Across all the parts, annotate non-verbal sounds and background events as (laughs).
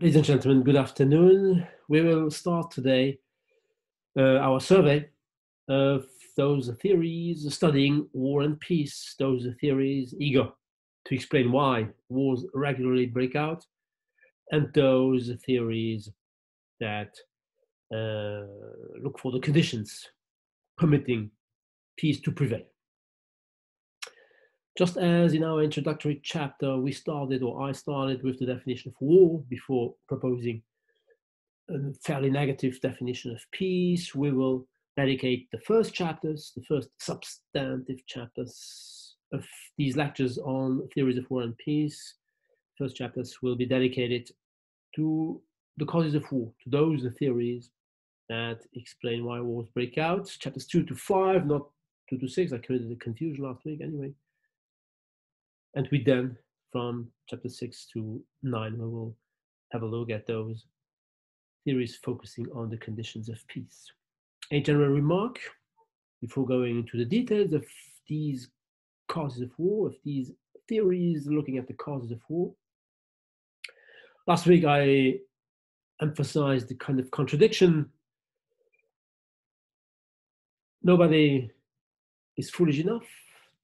Ladies and gentlemen, good afternoon. We will start today uh, our survey of those theories studying war and peace, those theories eager to explain why wars regularly break out, and those theories that uh, look for the conditions permitting peace to prevail. Just as in our introductory chapter, we started, or I started with the definition of war before proposing a fairly negative definition of peace, we will dedicate the first chapters, the first substantive chapters of these lectures on theories of war and peace. First chapters will be dedicated to the causes of war, to those theories that explain why wars break out. Chapters two to five, not two to six. I committed a confusion last week anyway. And we then, from chapter six to nine, we will have a look at those theories focusing on the conditions of peace. A general remark before going into the details of these causes of war, of these theories looking at the causes of war. Last week I emphasized the kind of contradiction. Nobody is foolish enough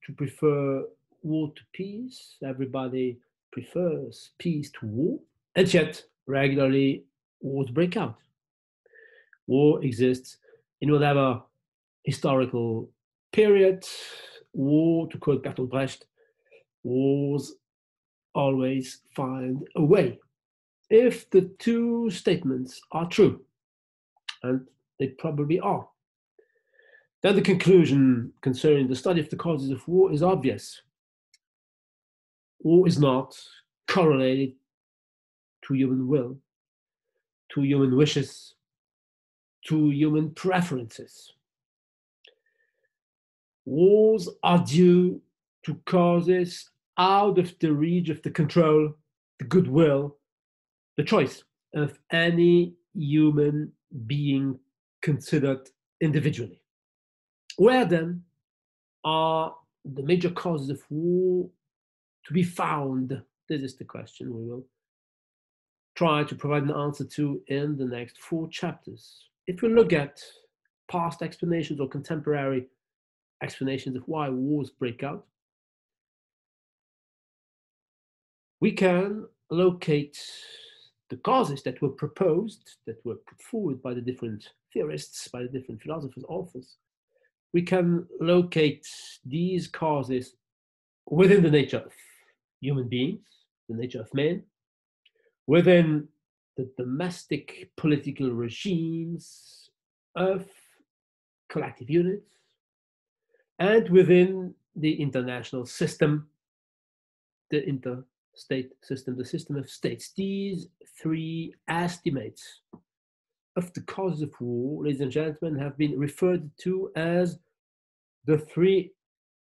to prefer war to peace. Everybody prefers peace to war. And yet, regularly, wars break out. War exists in whatever historical period. War, to quote Bertolt Brecht, wars always find a way. If the two statements are true, and they probably are, then the conclusion concerning the study of the causes of war is obvious. War is not correlated to human will, to human wishes, to human preferences. Wars are due to causes out of the reach of the control, the goodwill, the choice of any human being considered individually. Where then are the major causes of war to be found? This is the question we will try to provide an answer to in the next four chapters. If we look at past explanations or contemporary explanations of why wars break out, we can locate the causes that were proposed, that were put forward by the different theorists, by the different philosophers, authors. We can locate these causes within the nature of human beings, the nature of man, within the domestic political regimes of collective units and within the international system, the interstate system, the system of states. These three estimates of the causes of war, ladies and gentlemen, have been referred to as the three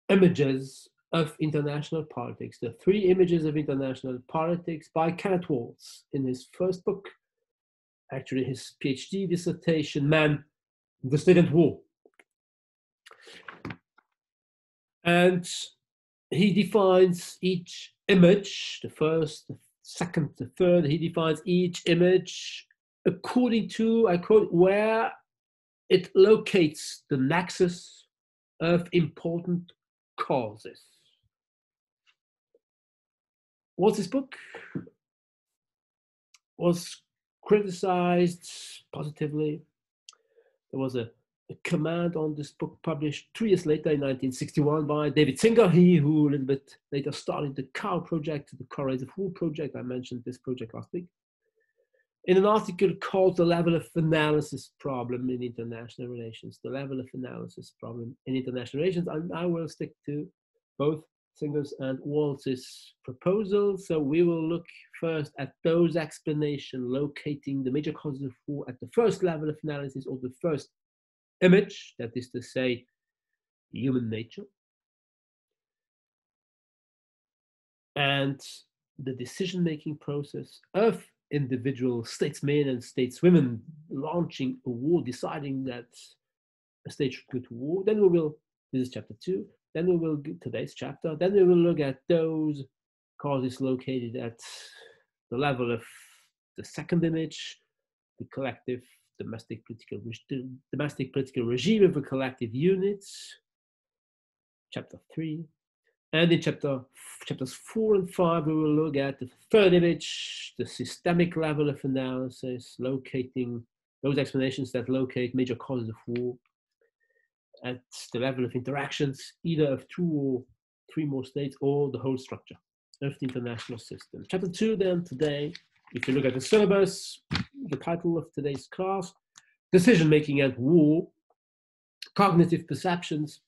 images of international politics, the three images of international politics by Kenneth Waltz in his first book, actually his PhD dissertation, Man, the State and War. And he defines each image, the first, the second, the third, he defines each image according to, I quote, where it locates the nexus of important causes was this book was criticized positively. There was a, a, command on this book published two years later in 1961 by David Singer, he who a little bit later started the COW project, the Correlates of War project. I mentioned this project last week. In an article called The Level of Analysis Problem in International Relations, the level of analysis problem in international relations, I, I will stick to both Singer's and Waltz's proposal. So we will look first at those explanations locating the major causes of war at the first level of analysis or the first image, that is to say, human nature. And the decision-making process of individual statesmen and stateswomen launching a war, deciding that a state should go to war. Then we will, this is chapter two, then we will get today's chapter. Then we will look at those causes located at the level of the second image, the collective domestic political domestic political regime of the collective units, chapter three. And in chapter chapters four and five, we will look at the third image, the systemic level of analysis, locating those explanations that locate major causes of war at the level of interactions, either of two or three more states or the whole structure of the international system. Chapter two, then, today, if you look at the syllabus, the title of today's class, Decision Making and War, Cognitive Perceptions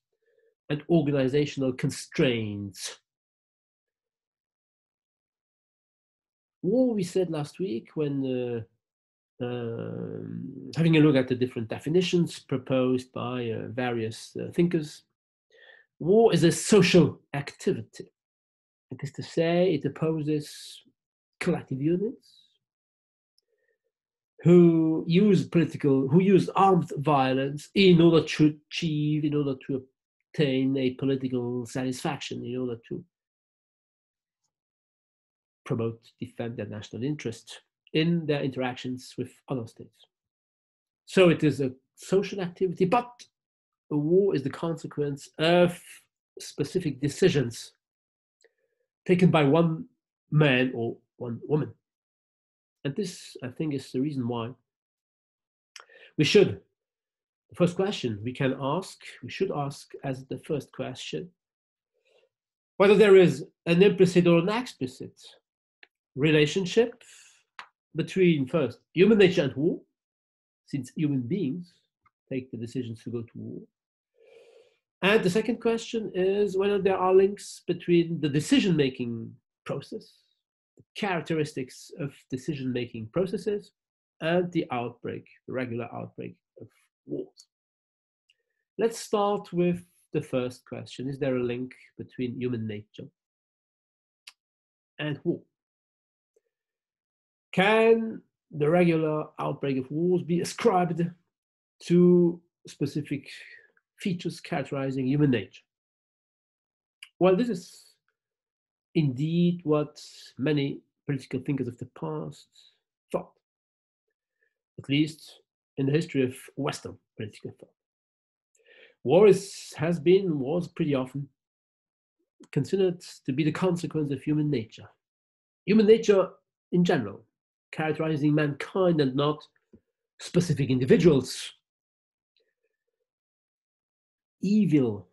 and Organizational Constraints. War, we said last week when uh, having a look at the different definitions proposed by uh, various uh, thinkers, war is a social activity. That is to say, it opposes collective units who use political, who use armed violence in order to achieve, in order to obtain a political satisfaction, in order to promote, defend their national interest in their interactions with other states. So it is a social activity, but a war is the consequence of specific decisions taken by one man or one woman. And this, I think, is the reason why we should. The first question we can ask, we should ask as the first question, whether there is an implicit or an explicit relationship between first human nature and war, since human beings take the decisions to go to war. And the second question is whether there are links between the decision making process the characteristics of decision making processes and the outbreak, the regular outbreak of wars. Let's start with the first question Is there a link between human nature and war? Can the regular outbreak of wars be ascribed to specific features characterizing human nature? Well, this is indeed what many political thinkers of the past thought, at least in the history of Western political thought. War is, has been, was pretty often considered to be the consequence of human nature. Human nature in general, characterizing mankind and not specific individuals. Evil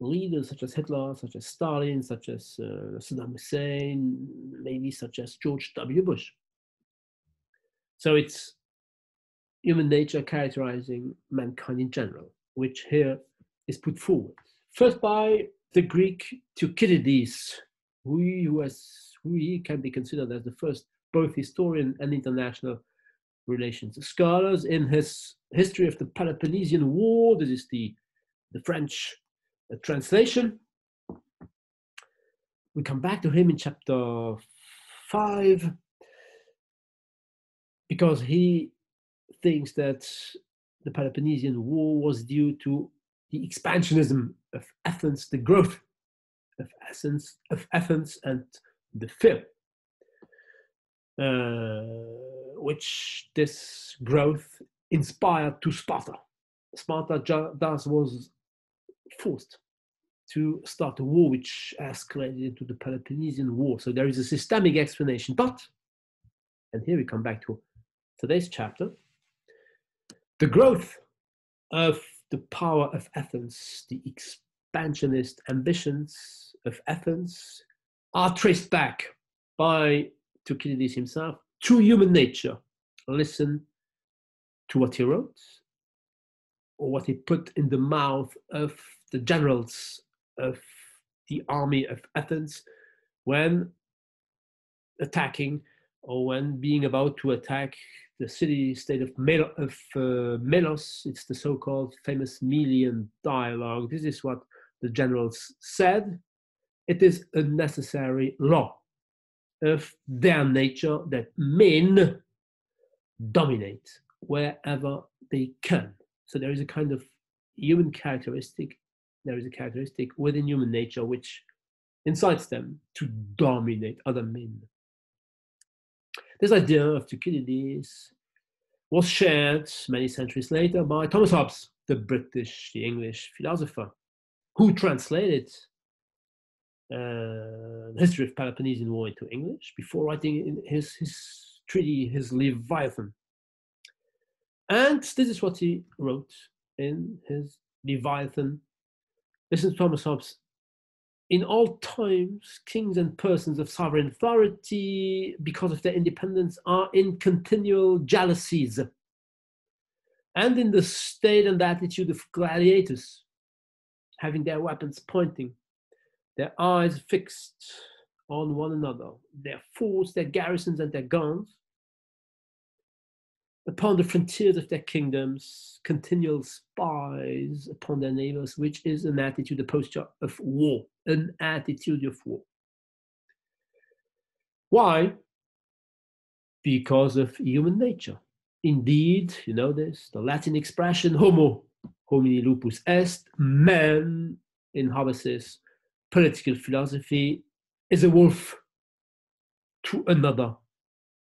leaders such as Hitler, such as Stalin, such as uh, Saddam Hussein, maybe such as George W. Bush. So it's human nature characterizing mankind in general, which here is put forward. First by the Greek Thucydides, who, who, has, who he can be considered as the first both historian and international relations scholars in his history of the Peloponnesian War. This is the, the French a translation. We come back to him in chapter 5 because he thinks that the Peloponnesian War was due to the expansionism of Athens, the growth of Athens, of Athens and the fear, uh, Uh, which this growth inspired to Sparta. Sparta thus was forced to start a war which escalated into the Peloponnesian War. So there is a systemic explanation. But, and here we come back to today's chapter, the growth of the power of Athens, the expansionist ambitions of Athens, are traced back by Thucydides himself to human nature. Listen to what he wrote or what he put in the mouth of the generals of the army of Athens when attacking or when being about to attack the city state of, Mel- of uh, Melos. It's the so called famous Melian dialogue. This is what the generals said. It is a necessary law of their nature that men dominate wherever they can. So there is a kind of human characteristic there is a characteristic within human nature which incites them to dominate other men. This idea of Thucydides was shared many centuries later by Thomas Hobbes, the British, the English philosopher, who translated Uh, the history of Peloponnesian War into English before writing his, his treaty, his Leviathan. And this is what he wrote in his Leviathan. Listen to Thomas Hobbes. In all times, kings and persons of sovereign authority, because of their independence, are in continual jealousies. And in the state and attitude of gladiators, having their weapons pointing, their eyes fixed on one another, their forts, their garrisons, and their guns, upon the frontiers of their kingdoms, continual spies upon their neighbors, which is an attitude, a posture of war, an attitude of war. Why? Because of human nature. Indeed, you know this, the Latin expression homo homini lupus est, man in Hobbes' political philosophy is a wolf to another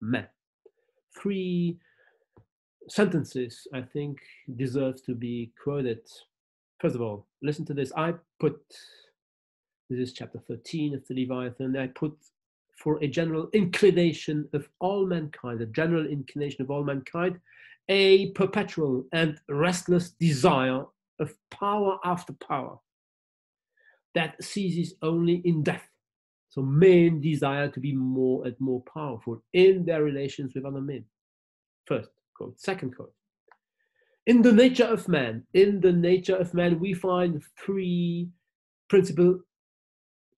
man. Three sentences I think deserve to be quoted. First of all, listen to this. I put this is chapter 13 of the Leviathan. I put for a general inclination of all mankind, a general inclination of all mankind, a perpetual and restless desire of power after power that ceases only in death. So men desire to be more and more powerful in their relations with other men. First quote. Second quote. In the nature of man, in the nature of man, we find three principal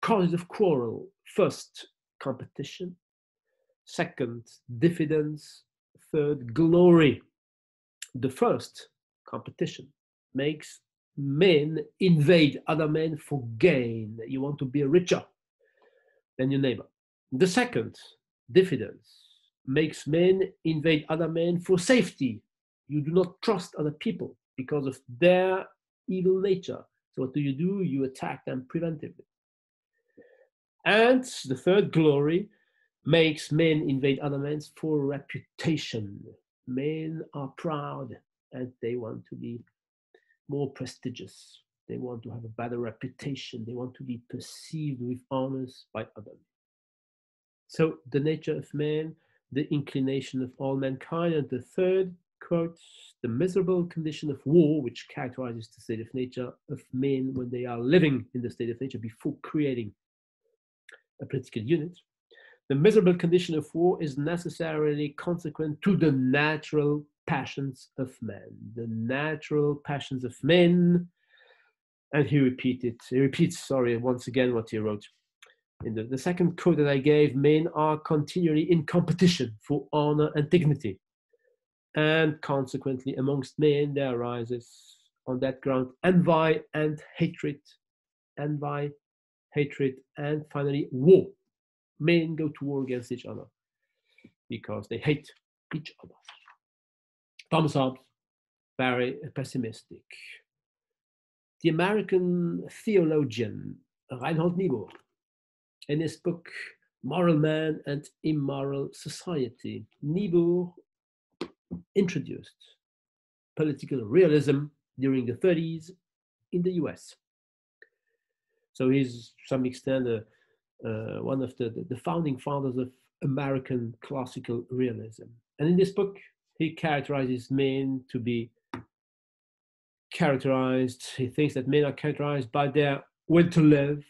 causes of quarrel. First, competition. Second, diffidence. Third, glory. The first, competition, makes men invade other men for gain. You want to be richer than your neighbor. The second, diffidence, makes men invade other men for safety. You do not trust other people because of their evil nature. So what do you do? You attack them preventively. And the third glory makes men invade other men for reputation. Men are proud and they want to be more prestigious. They want to have a better reputation. They want to be perceived with honors by others. So the nature of man the inclination of all mankind. And the third, quote, the miserable condition of war, which characterizes the state of nature of men when they are living in the state of nature before creating a political unit. The miserable condition of war is necessarily consequent to the natural passions of men. The natural passions of men. And he repeated, he repeats, sorry, once again what he wrote in the, the second quote that I gave, men are continually in competition for honor and dignity. And consequently, amongst men, there arises on that ground envy and hatred, envy, hatred, and finally war. Men go to war against each other because they hate each other. Thomas Hobbes, very pessimistic. The American theologian Reinhold Niebuhr in his book Moral Man and Immoral Society, Niebuhr introduced political realism during the 30s in the US. So he's, to some extent, uh, uh, one of the, the founding fathers of American classical realism. And in this book, he characterizes men to be characterized, he thinks that men are characterized by their will to live,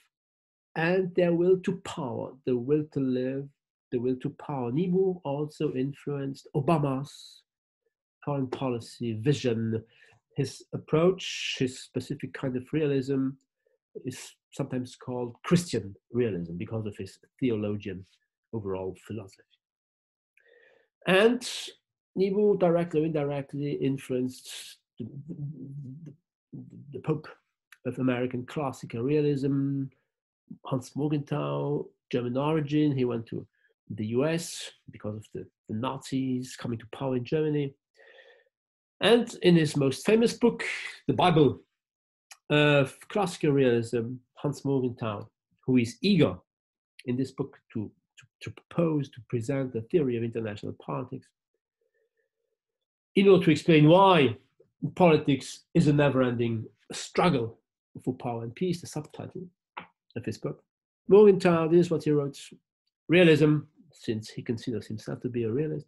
and their will to power, the will to live, the will to power. Niebuhr also influenced Obama's foreign policy vision. His approach, his specific kind of realism, is sometimes called Christian realism because of his theologian overall philosophy. And Niebuhr directly or indirectly influenced the, the, the Pope of American classical realism, Hans Morgenthau, German origin. He went to the US because of the, the Nazis coming to power in Germany. And in his most famous book, The Bible of Classical Realism, Hans Morgenthau, who is eager in this book to to, to propose, to present the theory of international politics in order to explain why politics is a never ending struggle for power and peace, the subtitle of his book. Morgenthau, this is what he wrote realism, since he considers himself to be a realist,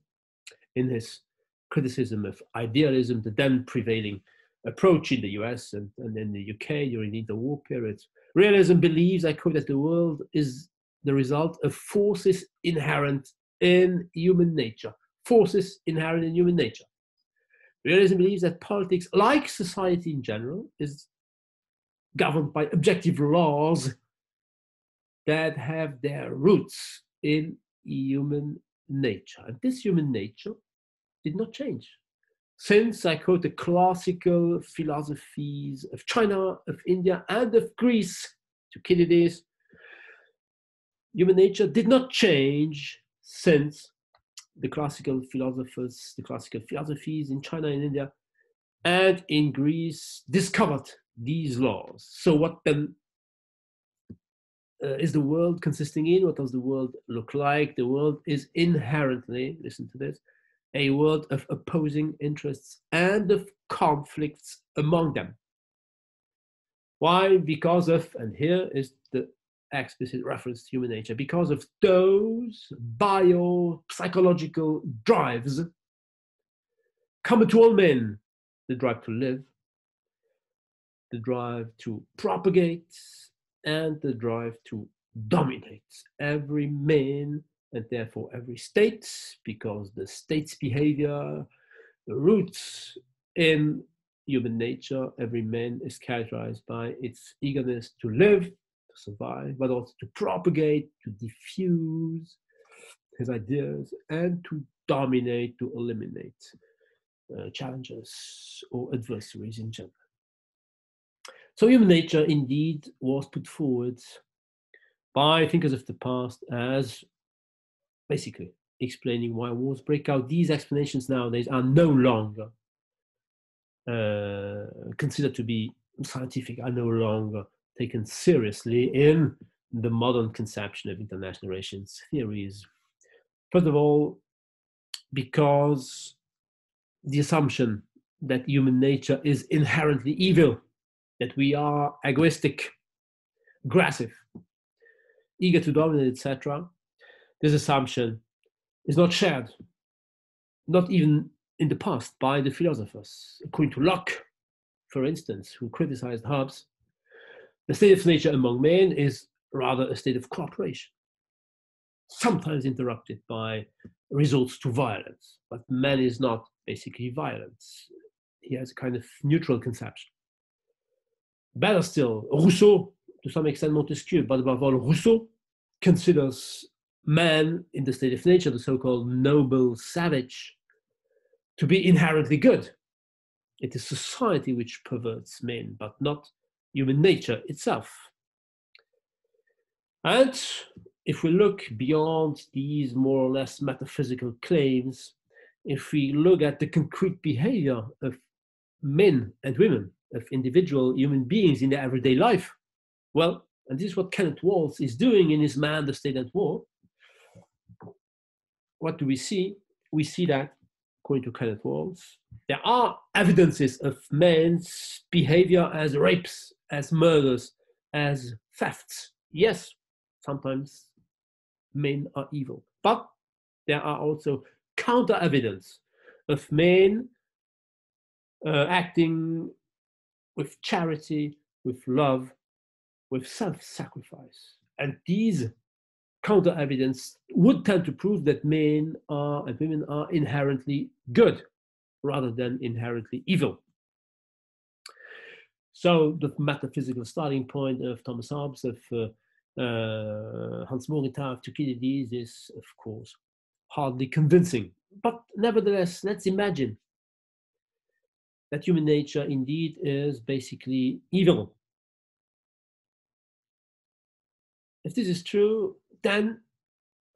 in his criticism of idealism, the then prevailing approach in the US and, and in the UK during the interwar period. Realism believes, I quote, that the world is the result of forces inherent in human nature. Forces inherent in human nature. Realism believes that politics, like society in general, is governed by objective laws that have their roots in human nature. And this human nature did not change. Since I quote the classical philosophies of China, of India, and of Greece, Thucydides, human nature did not change since the classical philosophers, the classical philosophies in China and India and in Greece discovered these laws. So, what then uh, is the world consisting in? What does the world look like? The world is inherently, listen to this, a world of opposing interests and of conflicts among them. Why? Because of, and here is the explicit reference to human nature, because of those bio psychological drives. Common to all men. The drive to live, the drive to propagate, and the drive to dominate every man and therefore every state, because the state's behavior, the roots in human nature, every man is characterized by its eagerness to live, to survive, but also to propagate, to diffuse his ideas, and to dominate, to eliminate uh, challenges or adversaries in general. So human nature indeed was put forward by thinkers of the past as basically explaining why wars break out. These explanations nowadays are no longer uh, considered to be scientific, are no longer taken seriously in the modern conception of international relations theories. First of all, because the assumption that human nature is inherently evil, that we are egoistic, aggressive, eager to dominate, etc., this assumption is not shared, not even in the past, by the philosophers. According to Locke, for instance, who criticized Hobbes, the state of nature among men is rather a state of cooperation, sometimes interrupted by results to violence. But man is not basically violence. He has a kind of neutral conception. Better still, Rousseau, to some extent Montesquieu, but above all, Rousseau considers man in the state of nature, the so called noble savage, to be inherently good. It is society which perverts men, but not human nature itself. And if we look beyond these more or less metaphysical claims, if we look at the concrete behavior of men and women, of individual human beings in their everyday life, well, and this is what Kenneth Waltz is doing in his Man, the State at War, what do we see? We see that, Kenneth Waltz, there are evidences of men's behavior as rapes, as murders, as thefts. Yes, sometimes men are evil, but there are also counter evidence of men uh, acting with charity, with love, with self sacrifice. And these counter evidence would tend to prove that men are and women are inherently good rather than inherently evil. So the metaphysical starting point of Thomas Hobbes, of uh, uh, Hans Morgenthau, of Thucydides is, of course, hardly convincing. But nevertheless, let's imagine that human nature indeed is basically evil. If this is true, then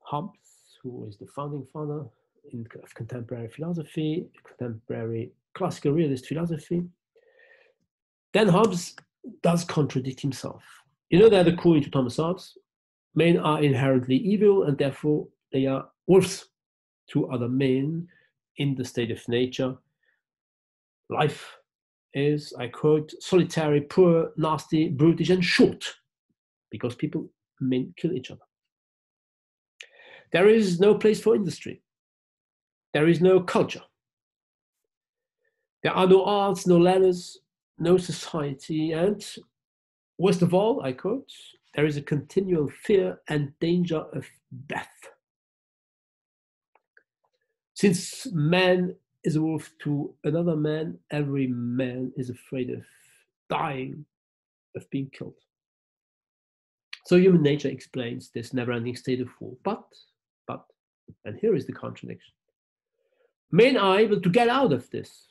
Hobbes, who is the founding father in, of contemporary philosophy, contemporary classical realist philosophy, then Hobbes does contradict himself. You know that according to Thomas Hobbes, men are inherently evil and therefore they are wolves to other men in the state of nature. Life is, I quote, solitary, poor, nasty, brutish, and short because people, men, kill each other. There is no place for industry. There is no culture. There are no arts, no letters, no society, and worst of all, I quote, there is a continual fear and danger of death. Since man is a wolf to another man, every man is afraid of dying, of being killed. So human nature explains this never-ending state of war. But, and here is the contradiction. Men are able to get out of this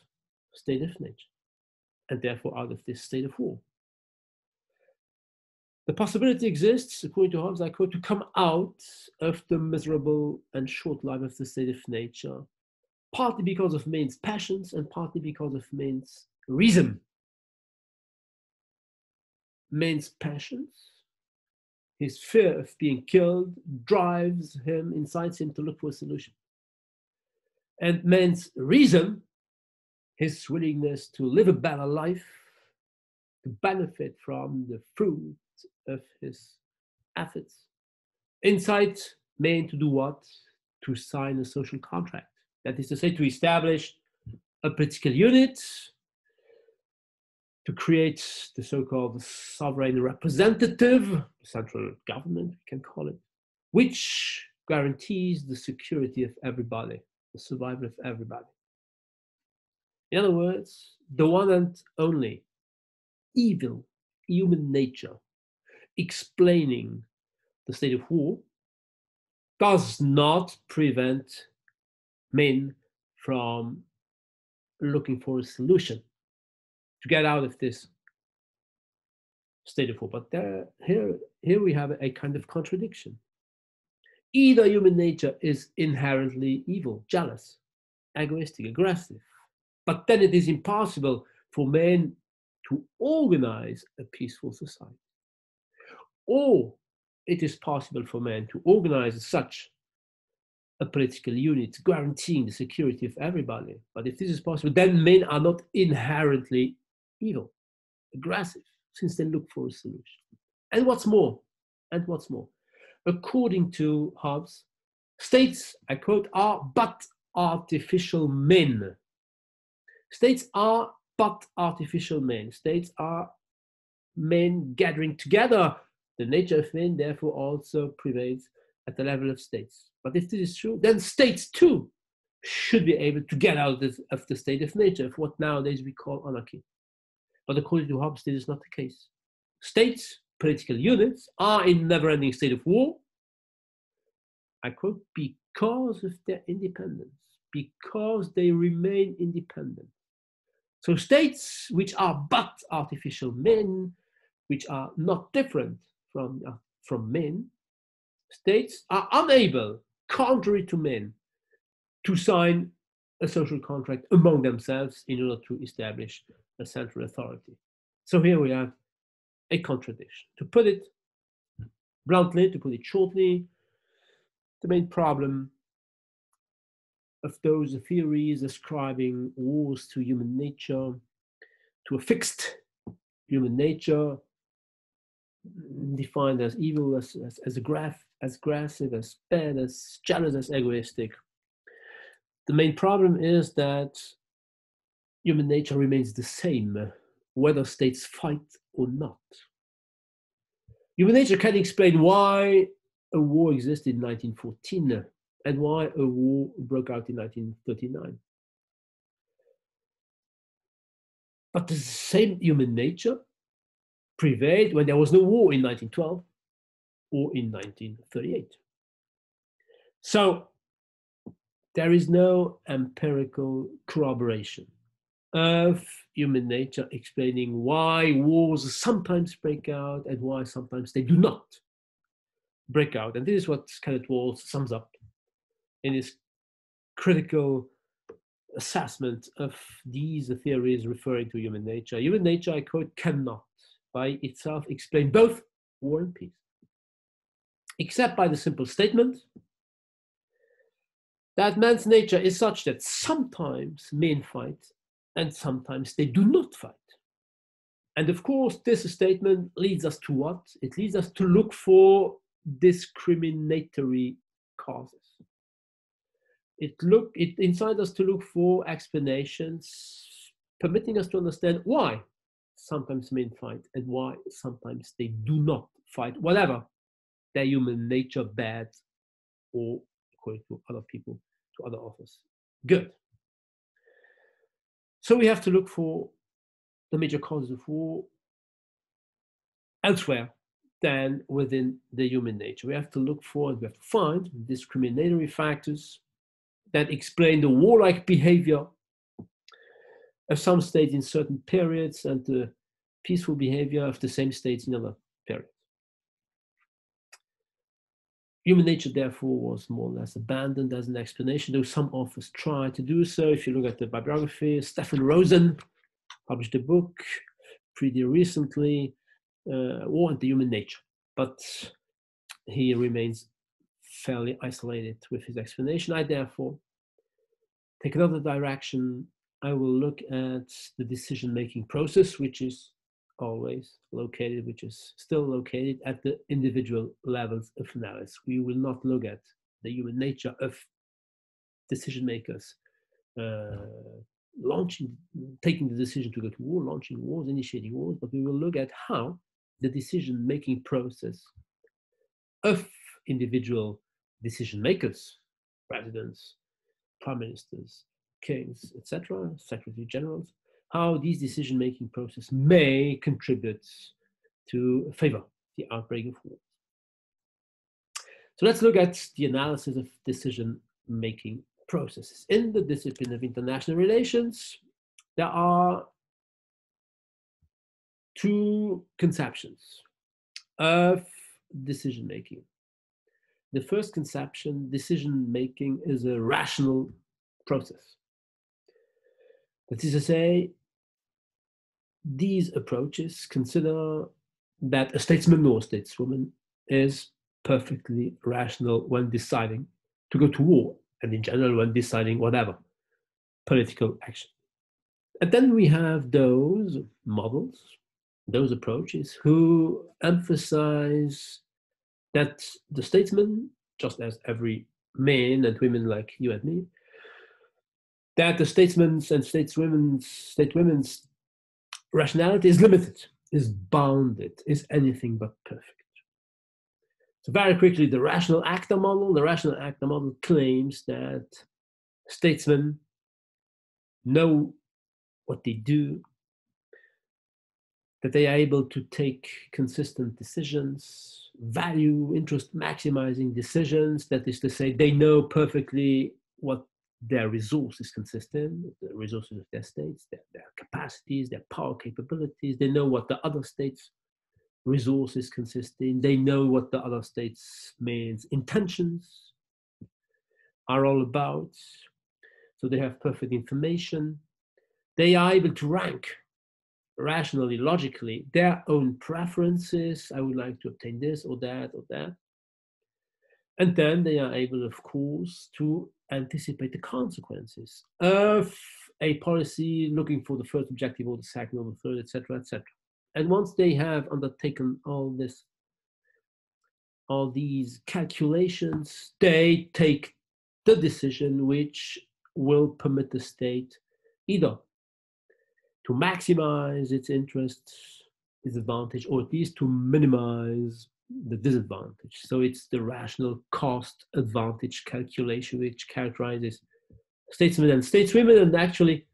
state of nature, and therefore out of this state of war. The possibility exists, according to Hobbes, I quote, to come out of the miserable and short life of the state of nature, partly because of men's passions and partly because of men's reason. Men's passions, his fear of being killed, drives him, incites him to look for a solution. And man's reason, his willingness to live a better life, to benefit from the fruit of his efforts. incites man to do what? To sign a social contract. That is to say, to establish a political unit, to create the so-called sovereign representative, central government, we can call it, which guarantees the security of everybody, the survival of everybody. In other words, the one and only evil human nature explaining the state of war does not prevent men from looking for a solution to get out of this state of war. But there, here, here we have a kind of contradiction. Either human nature is inherently evil, jealous, egoistic, aggressive, but then it is impossible for men to organize a peaceful society or it is possible for men to organize such a political unit guaranteeing the security of everybody. But if this is possible, then men are not inherently evil, aggressive, since they look for a solution. And what's more, and what's more, according to Hobbes, states, I quote, are but artificial men. States are but artificial men. States are men gathering together the nature of men, therefore, also prevails at the level of states. But if this is true, then states too should be able to get out of the state of nature, of what nowadays we call anarchy. But according to Hobbes, this is not the case. States, political units, are in never-ending state of war, I quote, because of their independence, because they remain independent. So states which are but artificial men, which are not different from, uh, from men, states are unable, contrary to men, to sign a social contract among themselves in order to establish a central authority. So here we have a contradiction. To put it bluntly, to put it shortly, the main problem of those theories ascribing wars to human nature, to a fixed human nature, defined as evil, as, as, as, as aggressive, as bad, as jealous, as egoistic. The main problem is that human nature remains the same, whether states fight or not. Human nature can explain why a war existed in 1914 and why a war broke out in 1939. But the same human nature prevailed when there was no war in 1912 or in 1938. So there is no empirical corroboration of human nature explaining why wars sometimes break out and why sometimes they do not break out. And this is what Kenneth Waltz sums up in his critical assessment of these theories referring to human nature. Human nature, I quote, cannot by itself explain both war and peace. except by the simple statement that man's nature is such that sometimes men fight and sometimes they do not fight. And of course, this statement leads us to what? It leads us to look for discriminatory causes. It look it incites us to look for explanations, permitting us to understand why sometimes men fight and why sometimes they do not fight, whatever their human nature bad or according to other people, to other authors. Good. So we have to look for the major causes of war elsewhere than within the human nature. We have to look for and we have to find discriminatory factors that explain the warlike behavior of some states in certain periods and the peaceful behavior of the same states in other periods. Human nature, therefore, was more or less abandoned as an explanation, though some authors try to do so. If you look at the bibliography, Stefan Rosen published a book pretty recently, uh, War and the Human Nature, but he remains fairly isolated with his explanation. I therefore take another direction. I will look at the decision making process, which is always located, which is still located at the individual levels of analysis. We will not look at the human nature of decision makers uh, launching, taking the decision to go to war, launching wars, initiating wars, but we will look at how the decision making process of individual decision makers, presidents, prime ministers, kings, etc., secretary generals, how these decision-making process may contribute to favor the outbreak of war. So let's look at the analysis of decision-making processes. In the discipline of international relations, there are two conceptions of decision-making. The first conception, decision-making, is a rational process. That is to say, these approaches consider that a statesman or stateswoman is perfectly rational when deciding to go to war and in general when deciding whatever political action. And then we have those models, those approaches who emphasize that the statesman, just as every man and women like you and me, that the statesmen and stateswomen's, stateswomen's rationality is limited, is bounded, is anything but perfect. So very quickly, the rational actor model, the rational actor model claims that statesmen know what they do, that they are able to take consistent decisions, value, interest maximizing decisions. That is to say, they know perfectly what their resources consist in, the resources of their states, their, their capacities, their power capabilities. They know what the other states' resources consist in. They know what the other states' means, intentions are all about. So they have perfect information. They are able to rank rationally, logically, their own preferences. I would like to obtain this or that or that. And then they are able, of course, to anticipate the consequences of a policy looking for the first objective or the second or the third, etc., etc. And once they have undertaken all this, all these calculations, they take the decision which will permit the state either to maximize its interests, its advantage, or at least to minimize the disadvantage. So it's the rational cost advantage calculation which characterizes statesmen and stateswomen. And actually,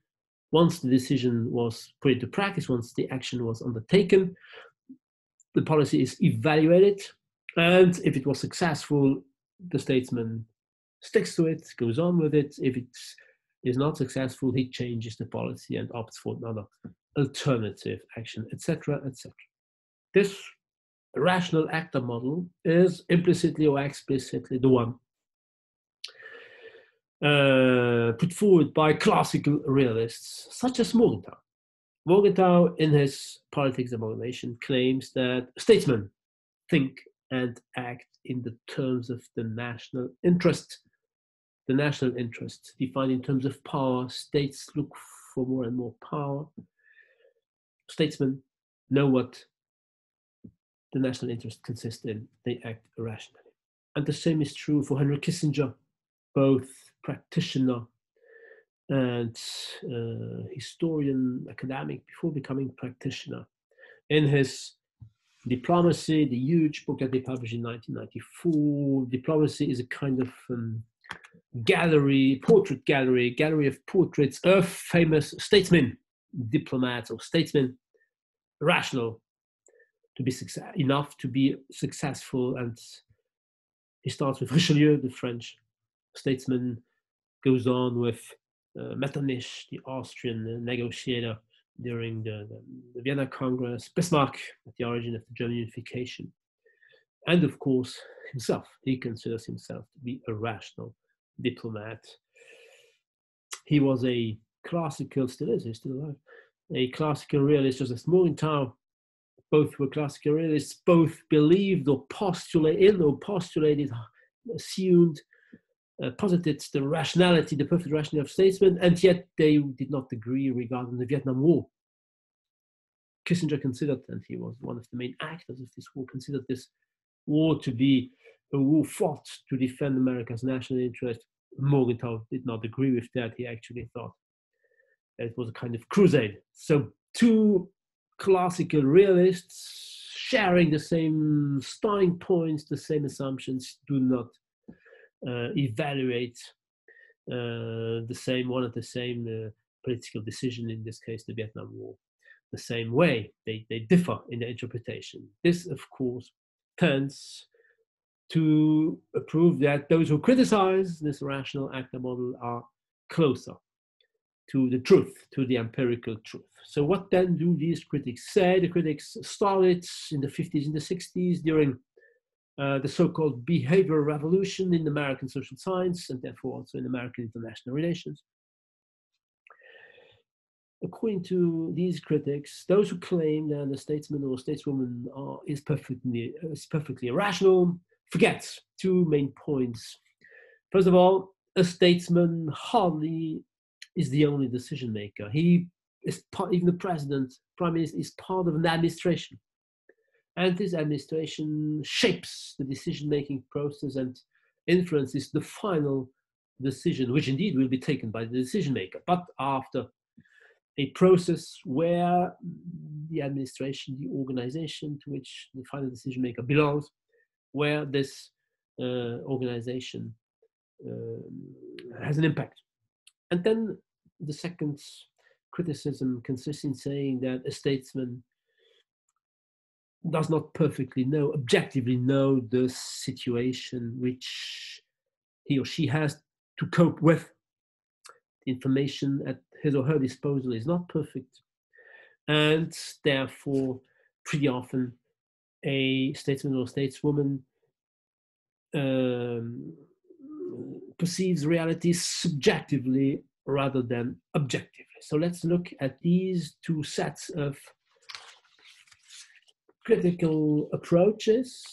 once the decision was put into practice, once the action was undertaken, the policy is evaluated. And if it was successful, the statesman sticks to it, goes on with it. If it is not successful, he changes the policy and opts for another alternative action, etc., etc. This rational actor model is implicitly or explicitly the one uh, put forward by classical realists such as Morgenthau. Morgenthau, in his Politics of Nation, claims that statesmen think and act in the terms of the national interest. The national interest, defined in terms of power, states look for more and more power. Statesmen know what the national interest consists in, they act irrationally. And the same is true for Henry Kissinger, both practitioner and uh, historian, academic before becoming practitioner. In his Diplomacy, the huge book that they published in 1994, Diplomacy is a kind of um, gallery, portrait gallery, gallery of portraits of famous statesmen, diplomats or statesmen, rational, to be success, enough to be successful. And he starts with (laughs) Richelieu, the French statesman, goes on with uh, Metternich, the Austrian negotiator during the, the, the, Vienna Congress, Bismarck at the origin of the German unification, and of course himself. He considers himself to be a rational diplomat. He was a classical, still is, he's still alive, a classical realist, just a as Morgenthau. Both were classical realists, both believed or postulated or postulated, assumed uh, posited the rationality, the perfect rationality of statesmen, and yet they did not agree regarding the Vietnam War. Kissinger considered, and he was one of the main actors of this war, considered this war to be a war fought to defend America's national interest. Morgenthau did not agree with that. He actually thought it was a kind of crusade. So, two classical realists sharing the same starting points, the same assumptions, do not uh, evaluate uh, the same one of the same uh, political decision, in this case, the Vietnam War, the same way. They, they differ in their interpretation. This, of course, tends to prove that those who criticize this rational actor model are closer to the truth, to the empirical truth. So, what then do these critics say? The critics started in the 50s and the 60s during uh, the so-called behavioral revolution in American social science and therefore also in American international relations. According to these critics, those who claim that a statesman or stateswoman are, is perfectly is perfectly irrational forget two main points. First of all, a statesman hardly is the only decision maker. He is part, even the president, prime minister, is part of an administration and this administration shapes the decision-making process and influences the final decision, which indeed will be taken by the decision maker, but after a process where the administration, the organization to which the final decision maker belongs, where this uh, organization uh, has an impact. And then the second criticism consists in saying that a statesman does not perfectly know, objectively know the situation which he or she has to cope with. The information at his or her disposal is not perfect. And therefore, pretty often, a statesman or stateswoman um, perceives reality subjectively rather than objectively. So let's look at these two sets of critical approaches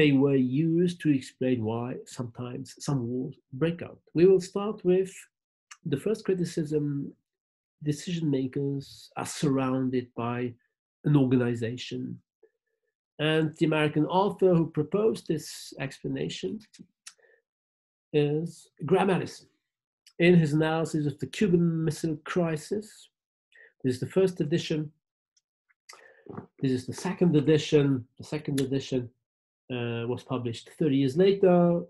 they were used to explain why sometimes some wars break out. We will start with the first criticism decision makers are surrounded by an organization. And the American author who proposed this explanation is Graham Allison. In his analysis of the Cuban Missile Crisis, this is the first edition this is the second edition. The second edition uh, was published 30 years later,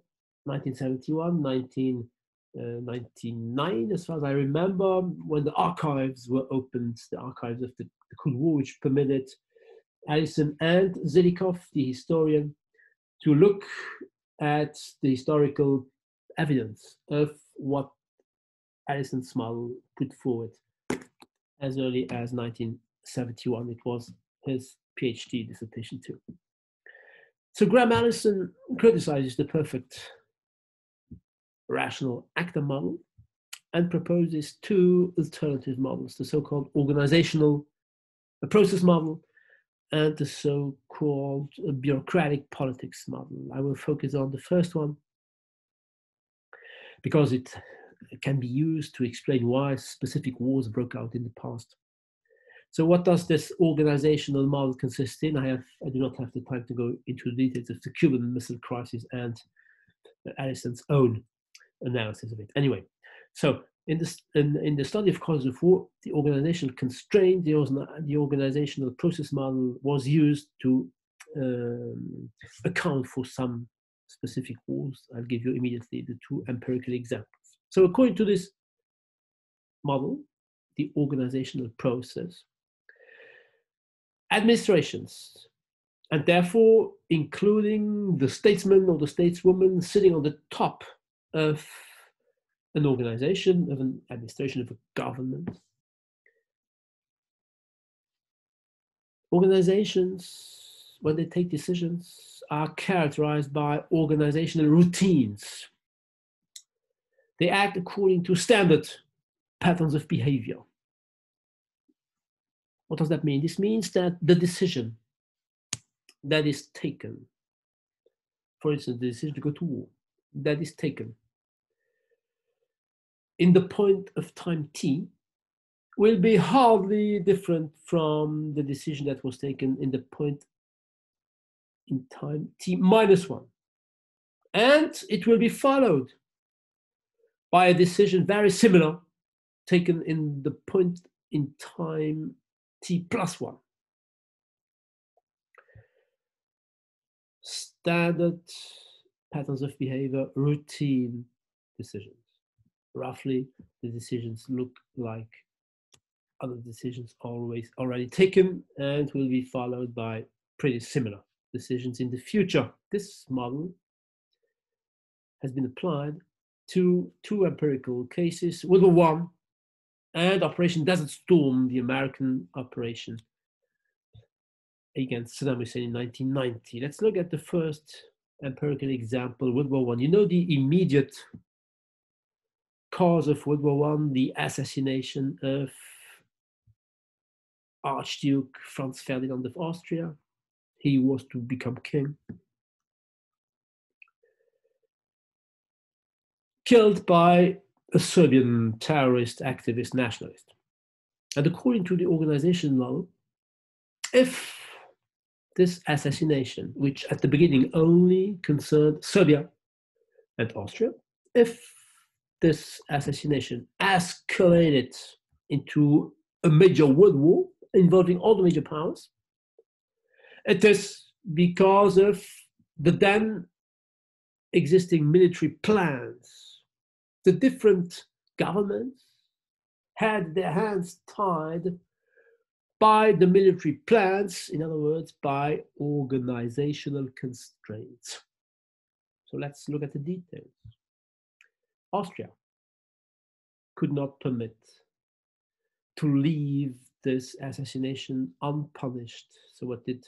1971, 1999, uh, as far as I remember, when the archives were opened, the archives of the, the Cold War, which permitted Allison and Zelikow, the historian, to look at the historical evidence of what Allison's model put forward as early as 1971. It was his PhD dissertation too. So Graham Allison criticizes the perfect rational actor model and proposes two alternative models, the so-called organizational process model and the so-called bureaucratic politics model. I will focus on the first one because it can be used to explain why specific wars broke out in the past. So what does this organizational model consist in? I have I do not have the time to go into the details of the Cuban Missile Crisis and Allison's own analysis of it. Anyway, so in, this, in, in the study of causes of war, the organizational constraint, the, the organizational process model was used to um, account for some specific wars. I'll give you immediately the two empirical examples. So according to this model, the organizational process, administrations, and therefore including the statesman or the stateswoman sitting on the top of an organization, of an administration, of a government. Organizations, when they take decisions, are characterized by organizational routines. They act according to standard patterns of behavior. What does that mean? This means that the decision that is taken, for instance, the decision to go to war, that is taken in the point of time t will be hardly different from the decision that was taken in the point in time t minus 1. And it will be followed by a decision very similar taken in the point in time t plus 1. Standard patterns of behavior, routine decisions roughly the decisions look like other decisions always already taken and will be followed by pretty similar decisions in the future. This model has been applied to two empirical cases, World War One and Operation Desert Storm, the American operation against Saddam Hussein in 1990. Let's look at the first empirical example, World War One. You know the immediate cause of World War One, the assassination of Archduke Franz Ferdinand of Austria. He was to become king. Killed by a Serbian terrorist activist nationalist. And according to the organization law, if this assassination, which at the beginning only concerned Serbia and Austria, if this assassination escalated into a major world war involving all the major powers. It is because of the then existing military plans. The different governments had their hands tied by the military plans, in other words, by organizational constraints. So let's look at the details. Austria could not permit to leave this assassination unpunished. So what did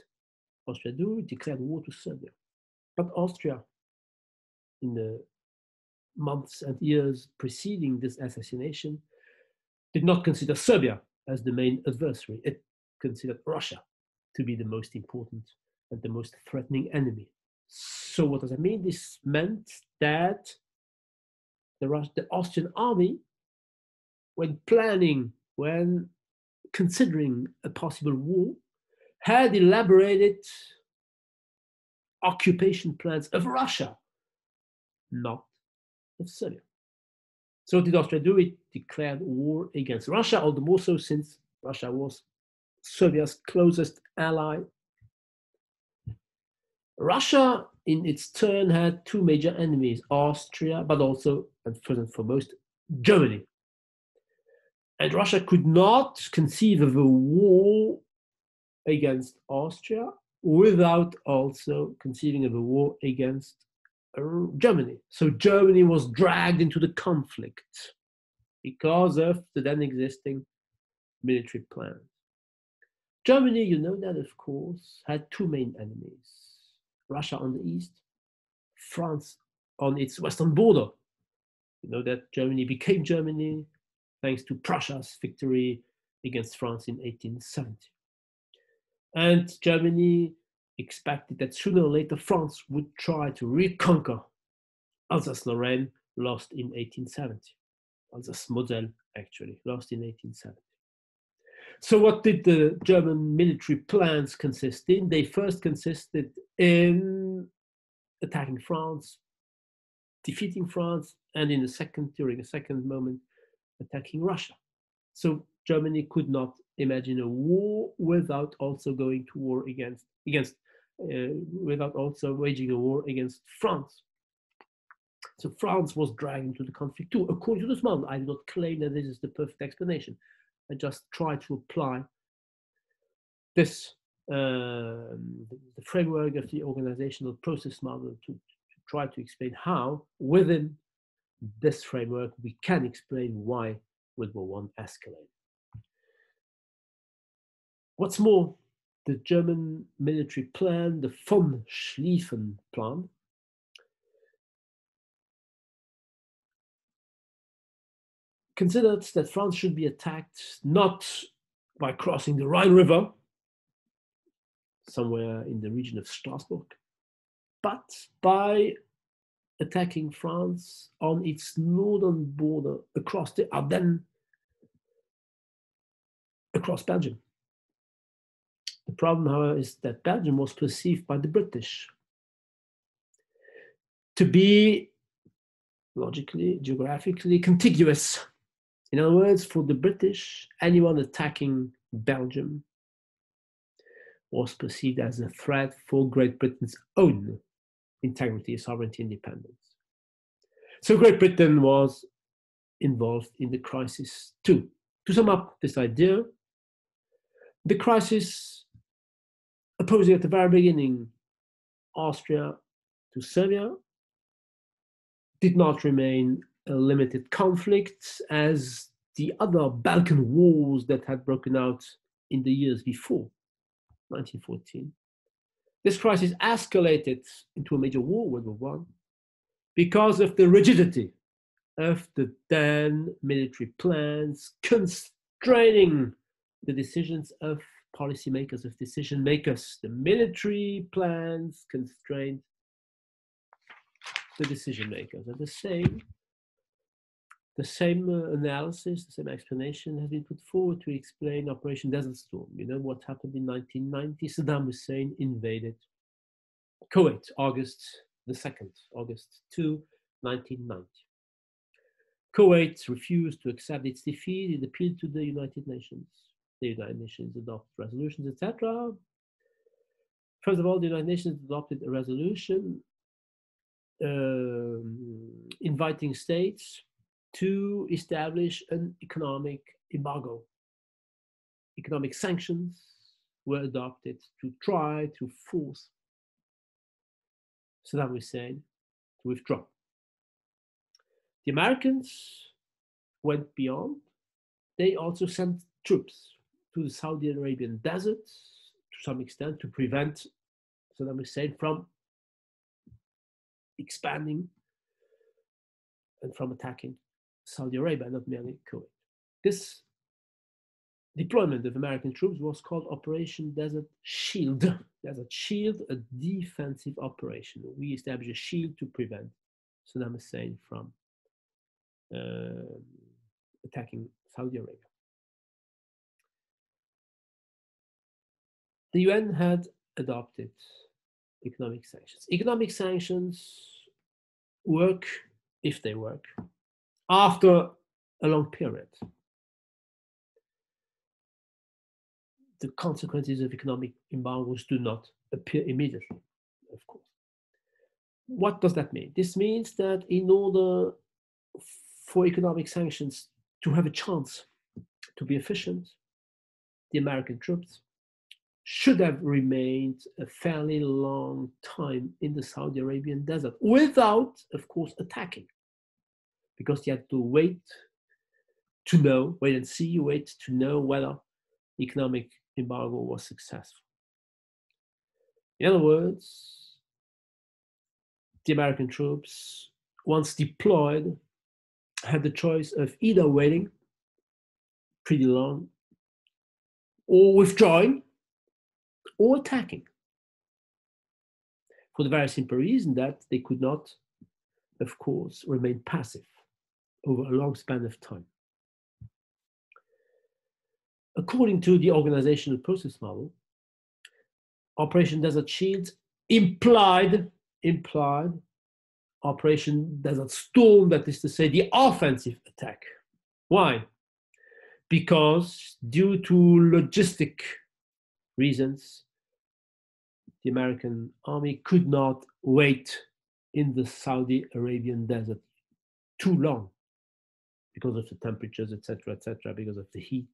Austria do? It declared war to Serbia. But Austria, in the months and years preceding this assassination, did not consider Serbia as the main adversary. It considered Russia to be the most important and the most threatening enemy. So what does that mean? This meant that the, Rus- the Austrian army, when planning, when considering a possible war, had elaborated occupation plans of Russia, not of Serbia. So did Austria do? It declared war against Russia, all the more so since Russia was Serbia's closest ally. Russia in its turn had two major enemies, Austria, but also, and first and foremost, Germany. And Russia could not conceive of a war against Austria without also conceiving of a war against Germany. So Germany was dragged into the conflict because of the then existing military plans. Germany, you know that, of course, had two main enemies Russia on the east, France on its western border. You know that Germany became Germany thanks to Prussia's victory against France in 1870. And Germany expected that sooner or later France would try to reconquer Alsace-Lorraine, lost in 1870. Alsace-Moselle, actually, lost in 1870. So what did the German military plans consist in? They first consisted in attacking France, defeating France, and in a second, during a second moment, attacking Russia. So Germany could not imagine a war without also going to war against against without also waging a war against France. So France was dragged into the conflict too. According to this model, I do not claim that this is the perfect explanation. I just try to apply this um, the framework of the organizational process model to, to try to explain how within this framework we can explain why World War I escalated. What's more, the German military plan, the von Schlieffen plan, considered that France should be attacked not by crossing the Rhine River, somewhere in the region of Strasbourg, but by attacking France on its northern border across the Ardennes, across Belgium. The problem, however, is that Belgium was perceived by the British to be logically, geographically contiguous. In other words, for the British, anyone attacking Belgium was perceived as a threat for Great Britain's own integrity, sovereignty, independence. So Great Britain was involved in the crisis too. To sum up this idea, the crisis opposing at the very beginning Austria to Serbia did not remain a limited conflict as the other Balkan wars that had broken out in the years before 1914. This crisis escalated into a major war, World War I, because of the rigidity of the then military plans constraining the decisions of policymakers, of decision makers. The military plans constrained the decision makers. And the same, the same uh, analysis, the same explanation has been put forward to explain Operation Desert Storm. You know what happened in 1990? Saddam Hussein invaded Kuwait, August the 2nd, August 2, 1990. Kuwait refused to accept its defeat. It appealed to the United Nations the United Nations adopted resolutions, etc. First of all, the United Nations adopted a resolution um, inviting states to establish an economic embargo. Economic sanctions were adopted to try to force Saddam Hussein to withdraw. The Americans went beyond. They also sent troops to the Saudi Arabian desert to some extent to prevent Saddam Hussein from expanding and from attacking Saudi Arabia, not merely Kuwait. This deployment of American troops was called Operation Desert Shield. (laughs) Desert Shield, a defensive operation. We established a shield to prevent Saddam Hussein from uh, attacking Saudi Arabia. The UN had adopted economic sanctions. Economic sanctions work if they work after a long period. The consequences of economic embargoes do not appear immediately, of course. What does that mean? This means that in order for economic sanctions to have a chance to be efficient, the American troops should have remained a fairly long time in the Saudi Arabian desert without, of course, attacking. Because you had to wait to know, wait and see, wait to know whether the economic embargo was successful. In other words, the American troops, once deployed, had the choice of either waiting pretty long or withdrawing or attacking. For the very simple reason that they could not, of course, remain passive over a long span of time. According to the organizational process model, Operation Desert Shield implied implied Operation Desert Storm, that is to say, the offensive attack. Why? Because due to logistic reasons, the American army could not wait in the Saudi Arabian desert too long because of the temperatures, etc., etc., because of the heat.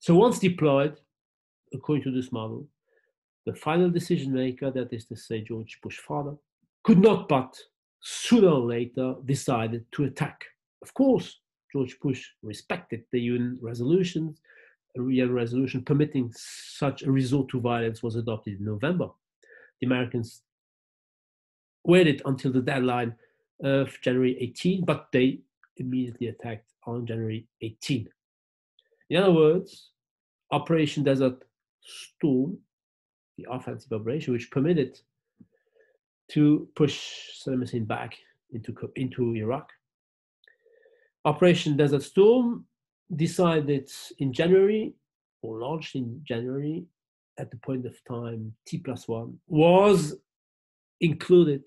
So once deployed, according to this model, the final decision maker, that is to say George Bush father, could not but sooner or later decided to attack. Of course, George Bush respected the UN resolutions. A UN resolution permitting such a resort to violence was adopted in November. The Americans waited until the deadline of January 18, but they immediately attacked on January 18. In other words, Operation Desert Storm, the offensive operation, which permitted to push Saddam Hussein back into, into Iraq. Operation Desert Storm decided in January, or launched in January, at the point of time T plus one, was included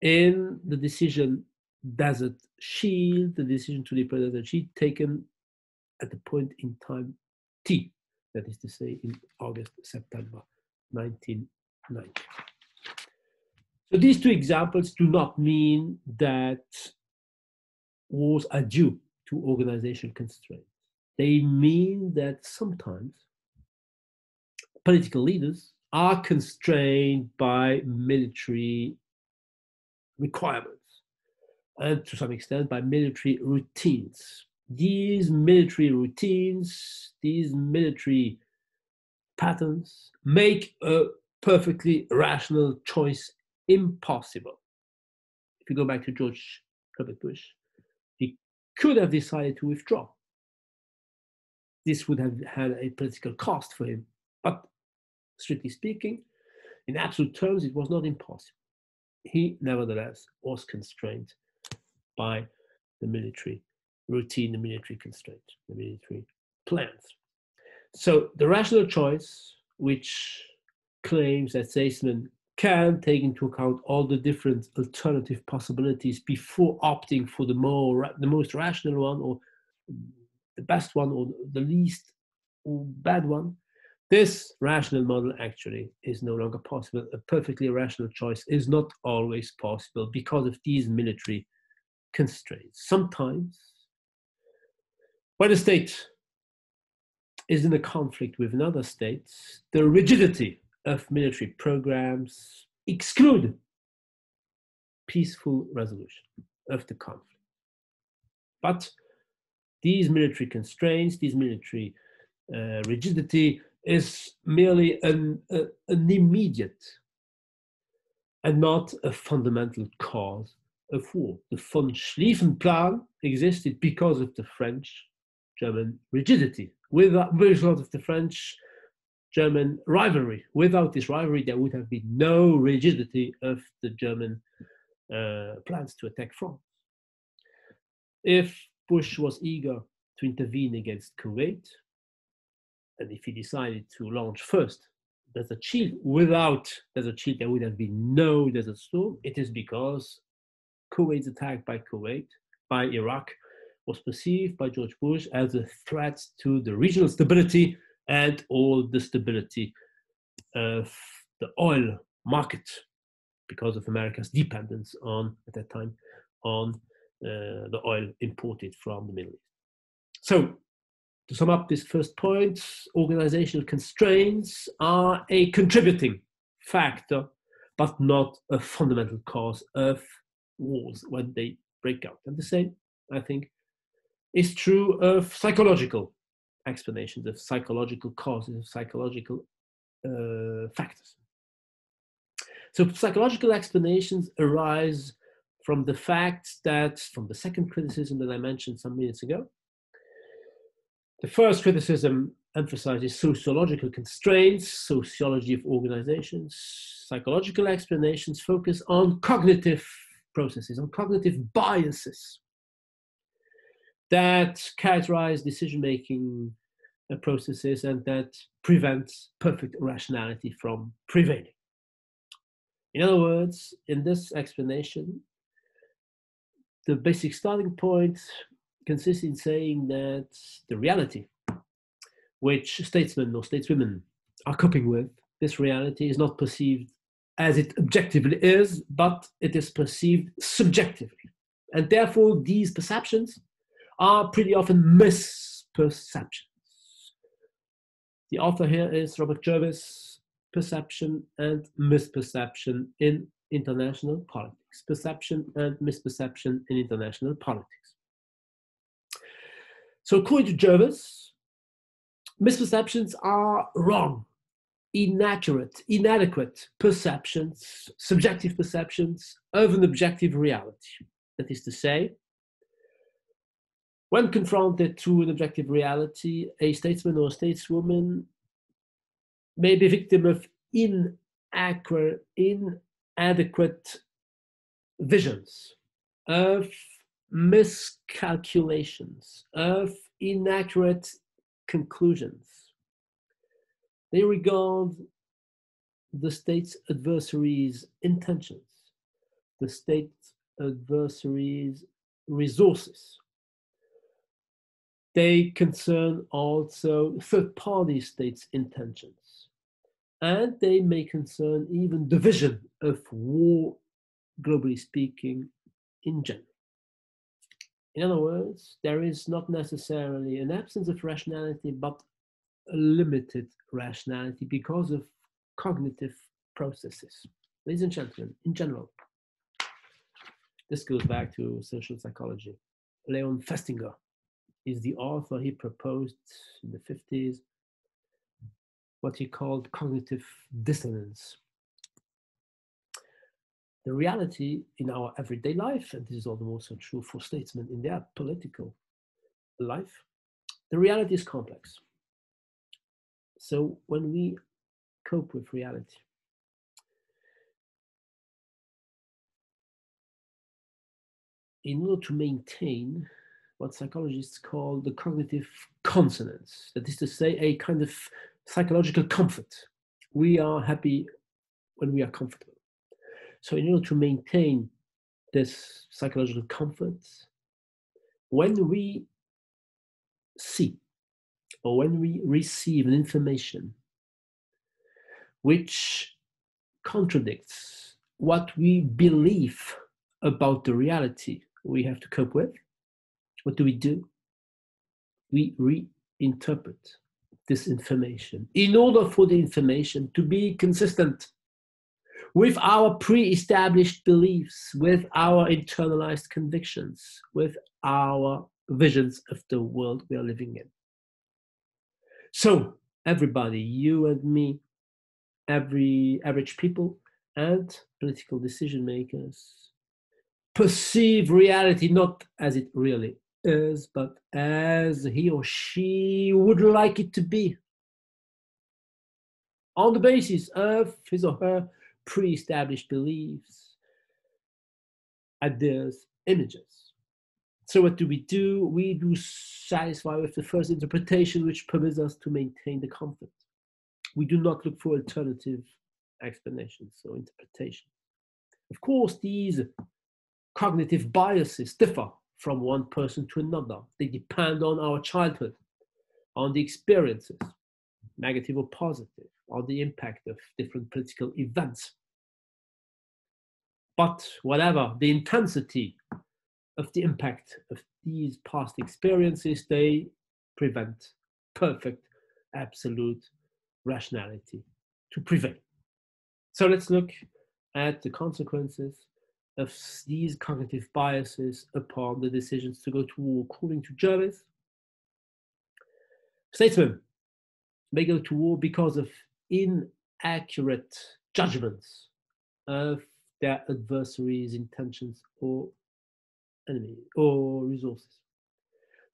in the decision Desert Shield, the decision to deploy Desert Shield taken at the point in time T, that is to say in August, September 1990. So these two examples do not mean that wars are due to organizational constraints. They mean that sometimes political leaders are constrained by military requirements and to some extent by military routines. These military routines, these military patterns make a perfectly rational choice impossible. If you go back to George Herbert Bush, he could have decided to withdraw. This would have had a political cost for him, but strictly speaking, in absolute terms, it was not impossible. He nevertheless was constrained by the military routine, the military constraint, the military plans. So the rational choice, which claims that statesmen can take into account all the different alternative possibilities before opting for the more the most rational one or the best one or the least or bad one this rational model actually is no longer possible a perfectly rational choice is not always possible because of these military constraints sometimes when a state is in a conflict with another state the rigidity of military programs exclude peaceful resolution of the conflict. But these military constraints, these military uh, rigidity is merely an, uh, an immediate and not a fundamental cause of war. The von Schlieffen Plan existed because of the French German rigidity. Without, because of the French German rivalry. Without this rivalry, there would have been no rigidity of the German uh, plans to attack France. If Bush was eager to intervene against Kuwait, and if he decided to launch first Desert Shield, without Desert Shield, there would have been no Desert Storm. It is because Kuwait's attack by Kuwait, by Iraq, was perceived by George Bush as a threat to the regional stability and all the stability of the oil market because of America's dependence on, at that time, on the oil imported from the Middle East. So, to sum up this first point, organizational constraints are a contributing factor, but not a fundamental cause of wars when they break out. And the same, I think, is true of psychological explanations of psychological causes, of psychological uh, factors. So psychological explanations arise from the fact that, from the second criticism that I mentioned some minutes ago, the first criticism emphasizes sociological constraints, sociology of organizations, psychological explanations focus on cognitive processes, on cognitive biases that characterize decision making processes and that prevent perfect rationality from prevailing. In other words, in this explanation, the basic starting point consists in saying that the reality which statesmen or stateswomen are coping with, this reality is not perceived as it objectively is, but it is perceived subjectively. And therefore, these perceptions are pretty often misperceptions. The author here is Robert Jervis, Perception and Misperception in International Politics. Perception and Misperception in International Politics. So, according to Jervis, misperceptions are wrong, inaccurate, inadequate perceptions, subjective perceptions of an objective reality. That is to say, when confronted to an objective reality, a statesman or a stateswoman may be victim of inadequate visions, of miscalculations, of inaccurate conclusions. They regard the state's adversaries' intentions, the state's adversaries' resources. They concern also third party states' intentions. And they may concern even the vision of war, globally speaking, in general. In other words, there is not necessarily an absence of rationality, but a limited rationality because of cognitive processes. Ladies and gentlemen, in general, this goes back to social psychology. Leon Festinger is the author. He proposed in the 50s what he called cognitive dissonance the reality in our everyday life, and this is all the more so true for statesmen in their political life, the reality is complex. So when we cope with reality, in order to maintain what psychologists call the cognitive consonance, that is to say, a kind of psychological comfort. We are happy when we are comfortable so, in order to maintain this psychological comfort, when we see or when we receive an information which contradicts what we believe about the reality we have to cope with, what do we do? We reinterpret this information in order for the information to be consistent with our pre established beliefs, with our internalized convictions, with our visions of the world we are living in. So, everybody, you and me, every average people, and political decision makers perceive reality not as it really is, but as he or she would like it to be. On the basis of his or her pre-established beliefs, ideas, images. So what do we do? We do satisfy with the first interpretation which permits us to maintain the comfort. We do not look for alternative explanations or interpretations. Of course, these cognitive biases differ from one person to another. They depend on our childhood, on the experiences, negative or positive, or the impact of different political events. But whatever the intensity of the impact of these past experiences, they prevent perfect, absolute rationality to prevail. So let's look at the consequences of these cognitive biases upon the decisions to go to war according to Jervis. Statesmen may go to war because of inaccurate judgments of their adversaries' intentions or enemy or resources.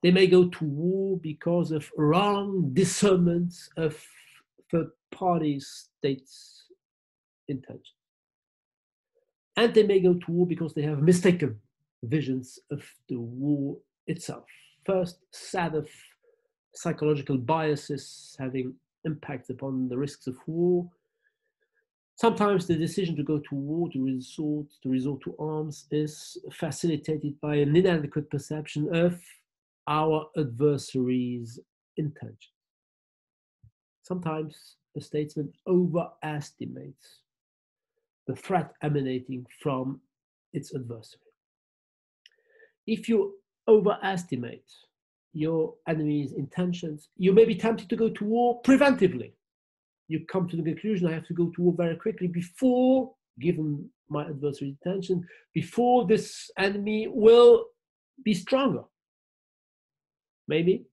They may go to war because of wrong discernments of third party states' intentions. And they may go to war because they have mistaken visions of the war itself. First of psychological biases having impacts upon the risks of war. Sometimes the decision to go to war, to resort, to resort to arms, is facilitated by an inadequate perception of our adversary's intention. Sometimes a statesman overestimates the threat emanating from its adversary. If you overestimate your enemy's intentions, you may be tempted to go to war preventively. You come to the conclusion I have to go to war very quickly before, given my adversary's intention, before this enemy will be stronger. Maybe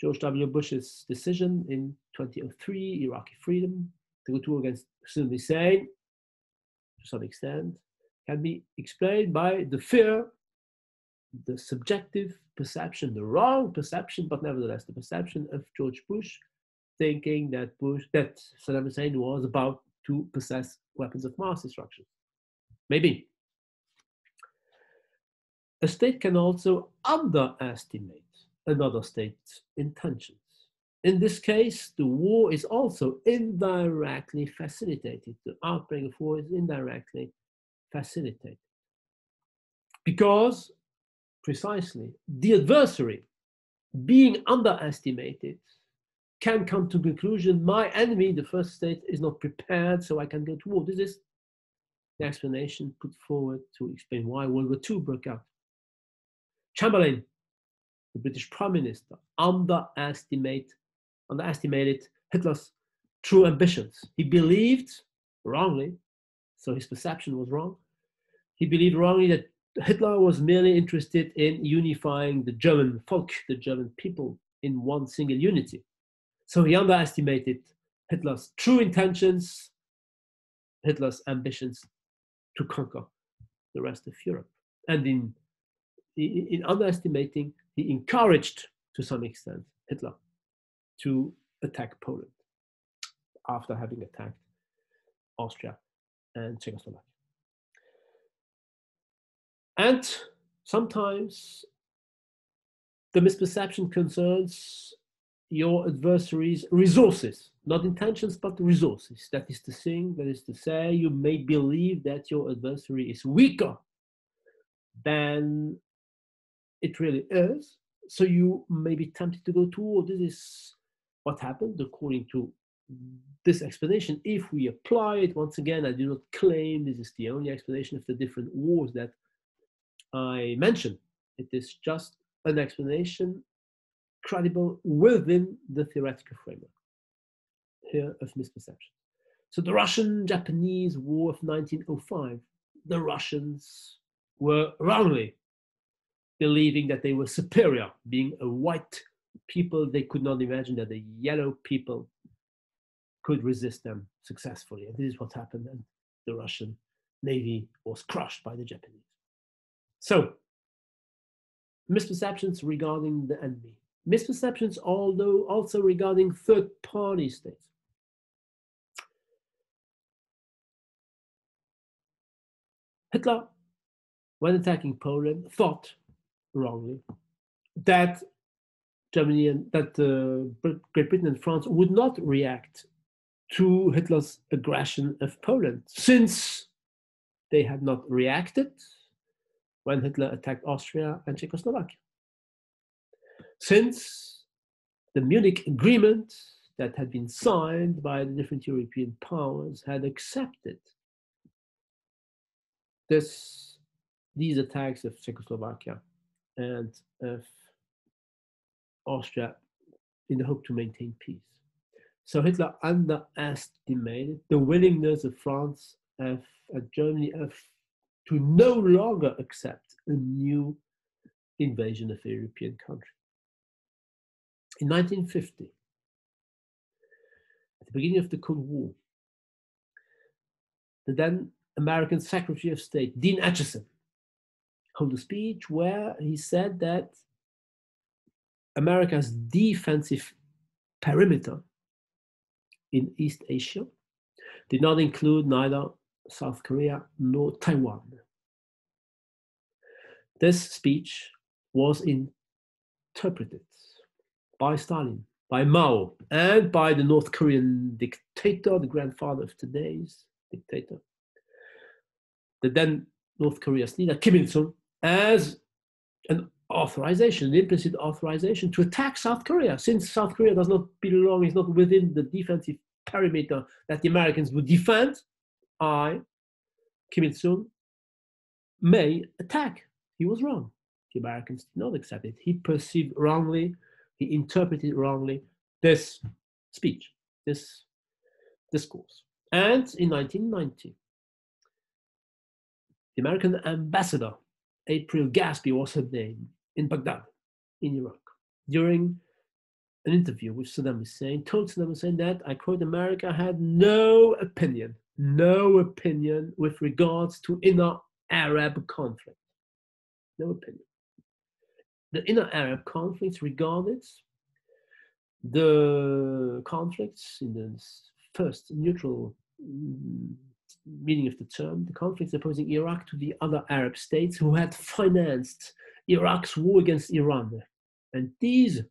George W. Bush's decision in 2003, Iraqi freedom, to go to war against Saddam Hussein, to some extent, can be explained by the fear, the subjective perception, the wrong perception, but nevertheless the perception of George Bush, thinking that Bush, that Saddam Hussein was about to possess weapons of mass destruction. Maybe. A state can also underestimate another state's intentions. In this case, the war is also indirectly facilitated. The outbreak of war is indirectly facilitated. Because precisely. The adversary being underestimated can come to conclusion my enemy the first state is not prepared so i can go to war. This is the explanation put forward to explain why world war ii broke out. Chamberlain the british prime minister underestimate underestimated hitler's true ambitions. He believed wrongly so his perception was wrong. He believed wrongly that Hitler was merely interested in unifying the German folk, the German people, in one single unity. So he underestimated Hitler's true intentions, Hitler's ambitions to conquer the rest of Europe. And in, in underestimating, he encouraged to some extent Hitler to attack Poland after having attacked Austria and Czechoslovakia. And sometimes the misperception concerns your adversary's resources, not intentions, but resources. That is to say, that is to say, you may believe that your adversary is weaker than it really is. So you may be tempted to go to war. This is what happened according to this explanation. If we apply it, once again, I do not claim this is the only explanation of the different wars that I mentioned. It is just an explanation credible within the theoretical framework here of misperception. So the Russian-Japanese War of 1905, the Russians were wrongly believing that they were superior, being a white people, they could not imagine that the yellow people could resist them successfully. And this is what happened, and the Russian navy was crushed by the Japanese. So, misperceptions regarding the enemy. Misperceptions, although also regarding third party states. Hitler, when attacking Poland, thought wrongly that Germany and that uh, Great Britain and France would not react to Hitler's aggression of Poland, since they had not reacted when Hitler attacked Austria and Czechoslovakia. Since the Munich Agreement that had been signed by the different European powers had accepted this, these attacks of Czechoslovakia and of Austria in the hope to maintain peace. So Hitler underestimated the willingness of France and Germany of to no longer accept a new invasion of a European country. In 1950, at the beginning of the Cold War, the then American Secretary of State, Dean Acheson, held a speech where he said that America's defensive perimeter in East Asia did not include neither South Korea nor Taiwan. This speech was interpreted by Stalin, by Mao, and by the North Korean dictator, the grandfather of today's dictator, the then North Korea's leader, Kim Il sung, as an authorization, an implicit authorization to attack South Korea, since South Korea does not belong, is not within the defensive perimeter that the Americans would defend, I, Kim Il sung, may attack. He was wrong. The Americans did not accept it. He perceived wrongly, he interpreted wrongly this speech, this discourse. And in 1990, the American ambassador, April Glaspie was her name, in Baghdad, in Iraq, during an interview with Saddam Hussein, told Saddam Hussein that, I quote, America had no opinion, no opinion with regards to inner Arab conflict. No opinion. The inner Arab conflicts regarded the conflicts in the first neutral mm, meaning of the term, the conflicts opposing Iraq to the other Arab states who had financed Iraq's war against Iran. And these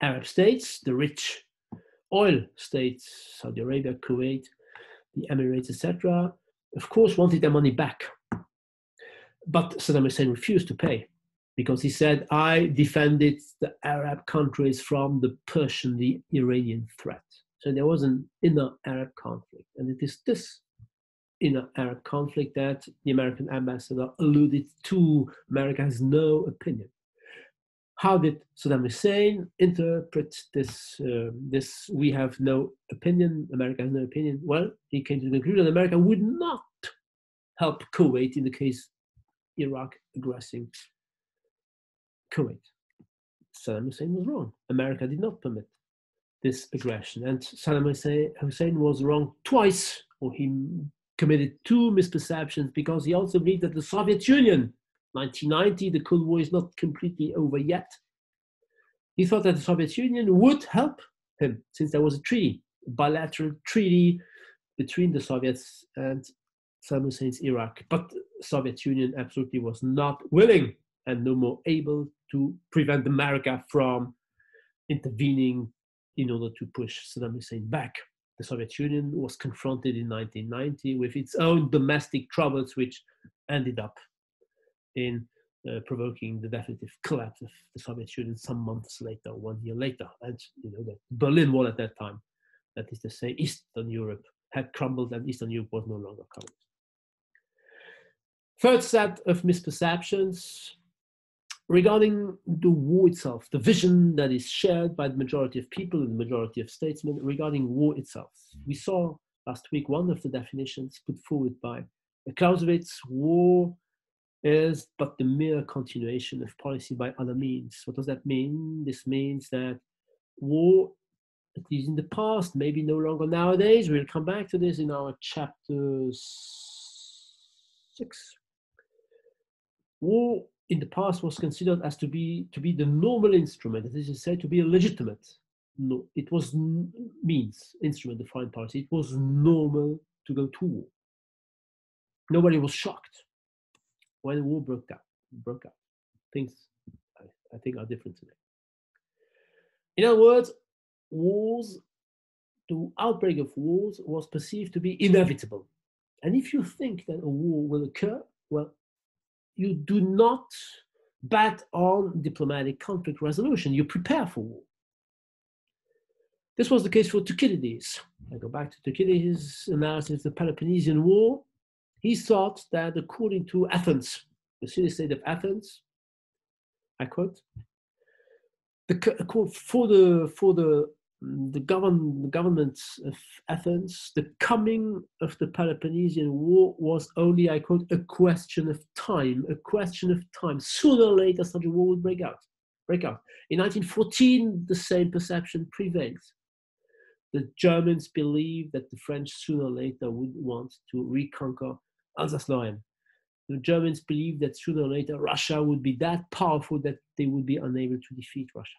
Arab states, the rich oil states, Saudi Arabia, Kuwait, the Emirates, etc., of course wanted their money back. But Saddam Hussein refused to pay because he said, I defended the Arab countries from the Persian, the Iranian threat. So there was an inner Arab conflict. And it is this inner Arab conflict that the American ambassador alluded to. America has no opinion. How did Saddam Hussein interpret this? Uh, this we have no opinion. America has no opinion. Well, he came to the conclusion that America would not help Kuwait in the case Iraq aggressing Kuwait. Saddam Hussein was wrong. America did not permit this aggression. And Saddam Hussein was wrong twice, or he committed two misperceptions because he also believed that the Soviet Union, 1990, the Cold War is not completely over yet. He thought that the Soviet Union would help him since there was a treaty, a bilateral treaty between the Soviets and Saddam Hussein's Iraq. But the Soviet Union absolutely was not willing and no more able to prevent America from intervening in order to push Saddam Hussein back. The Soviet Union was confronted in 1990 with its own domestic troubles, which ended up in uh, provoking the definitive (laughs) collapse of the Soviet Union some months later, one year later. And you know, the Berlin Wall at that time, that is to say, Eastern Europe had crumbled and Eastern Europe was no longer communist. Third set of misperceptions regarding the war itself, the vision that is shared by the majority of people and the majority of statesmen regarding war itself. We saw last week one of the definitions put forward by Clausewitz war is but the mere continuation of policy by other means. What does that mean? This means that war, at least in the past, maybe no longer nowadays, we'll come back to this in our chapter six. War in the past was considered as to be to be the normal instrument, that is is said to be a legitimate. No, it was means instrument of foreign policy. It was normal to go to war. Nobody was shocked when the war broke out. Broke out. Things I, I think are different today. In other words, wars, the outbreak of wars was perceived to be inevitable. And if you think that a war will occur, well, you do not bet on diplomatic conflict resolution. You prepare for war. This was the case for Thucydides. I go back to Thucydides' analysis of the Peloponnesian War. He thought that according to Athens, the city-state of Athens, I quote, the, for the for the mm, the, govern, the government of Athens, the coming of the Peloponnesian War was only, I quote, a question of time, a question of time. Sooner or later, such a war would break out. Break out. In 1914, the same perception prevailed. The Germans believed that the French sooner or later would want to reconquer Alsace-Lorraine. the Germans believed that sooner or later Russia would be that powerful that they would be unable to defeat Russia.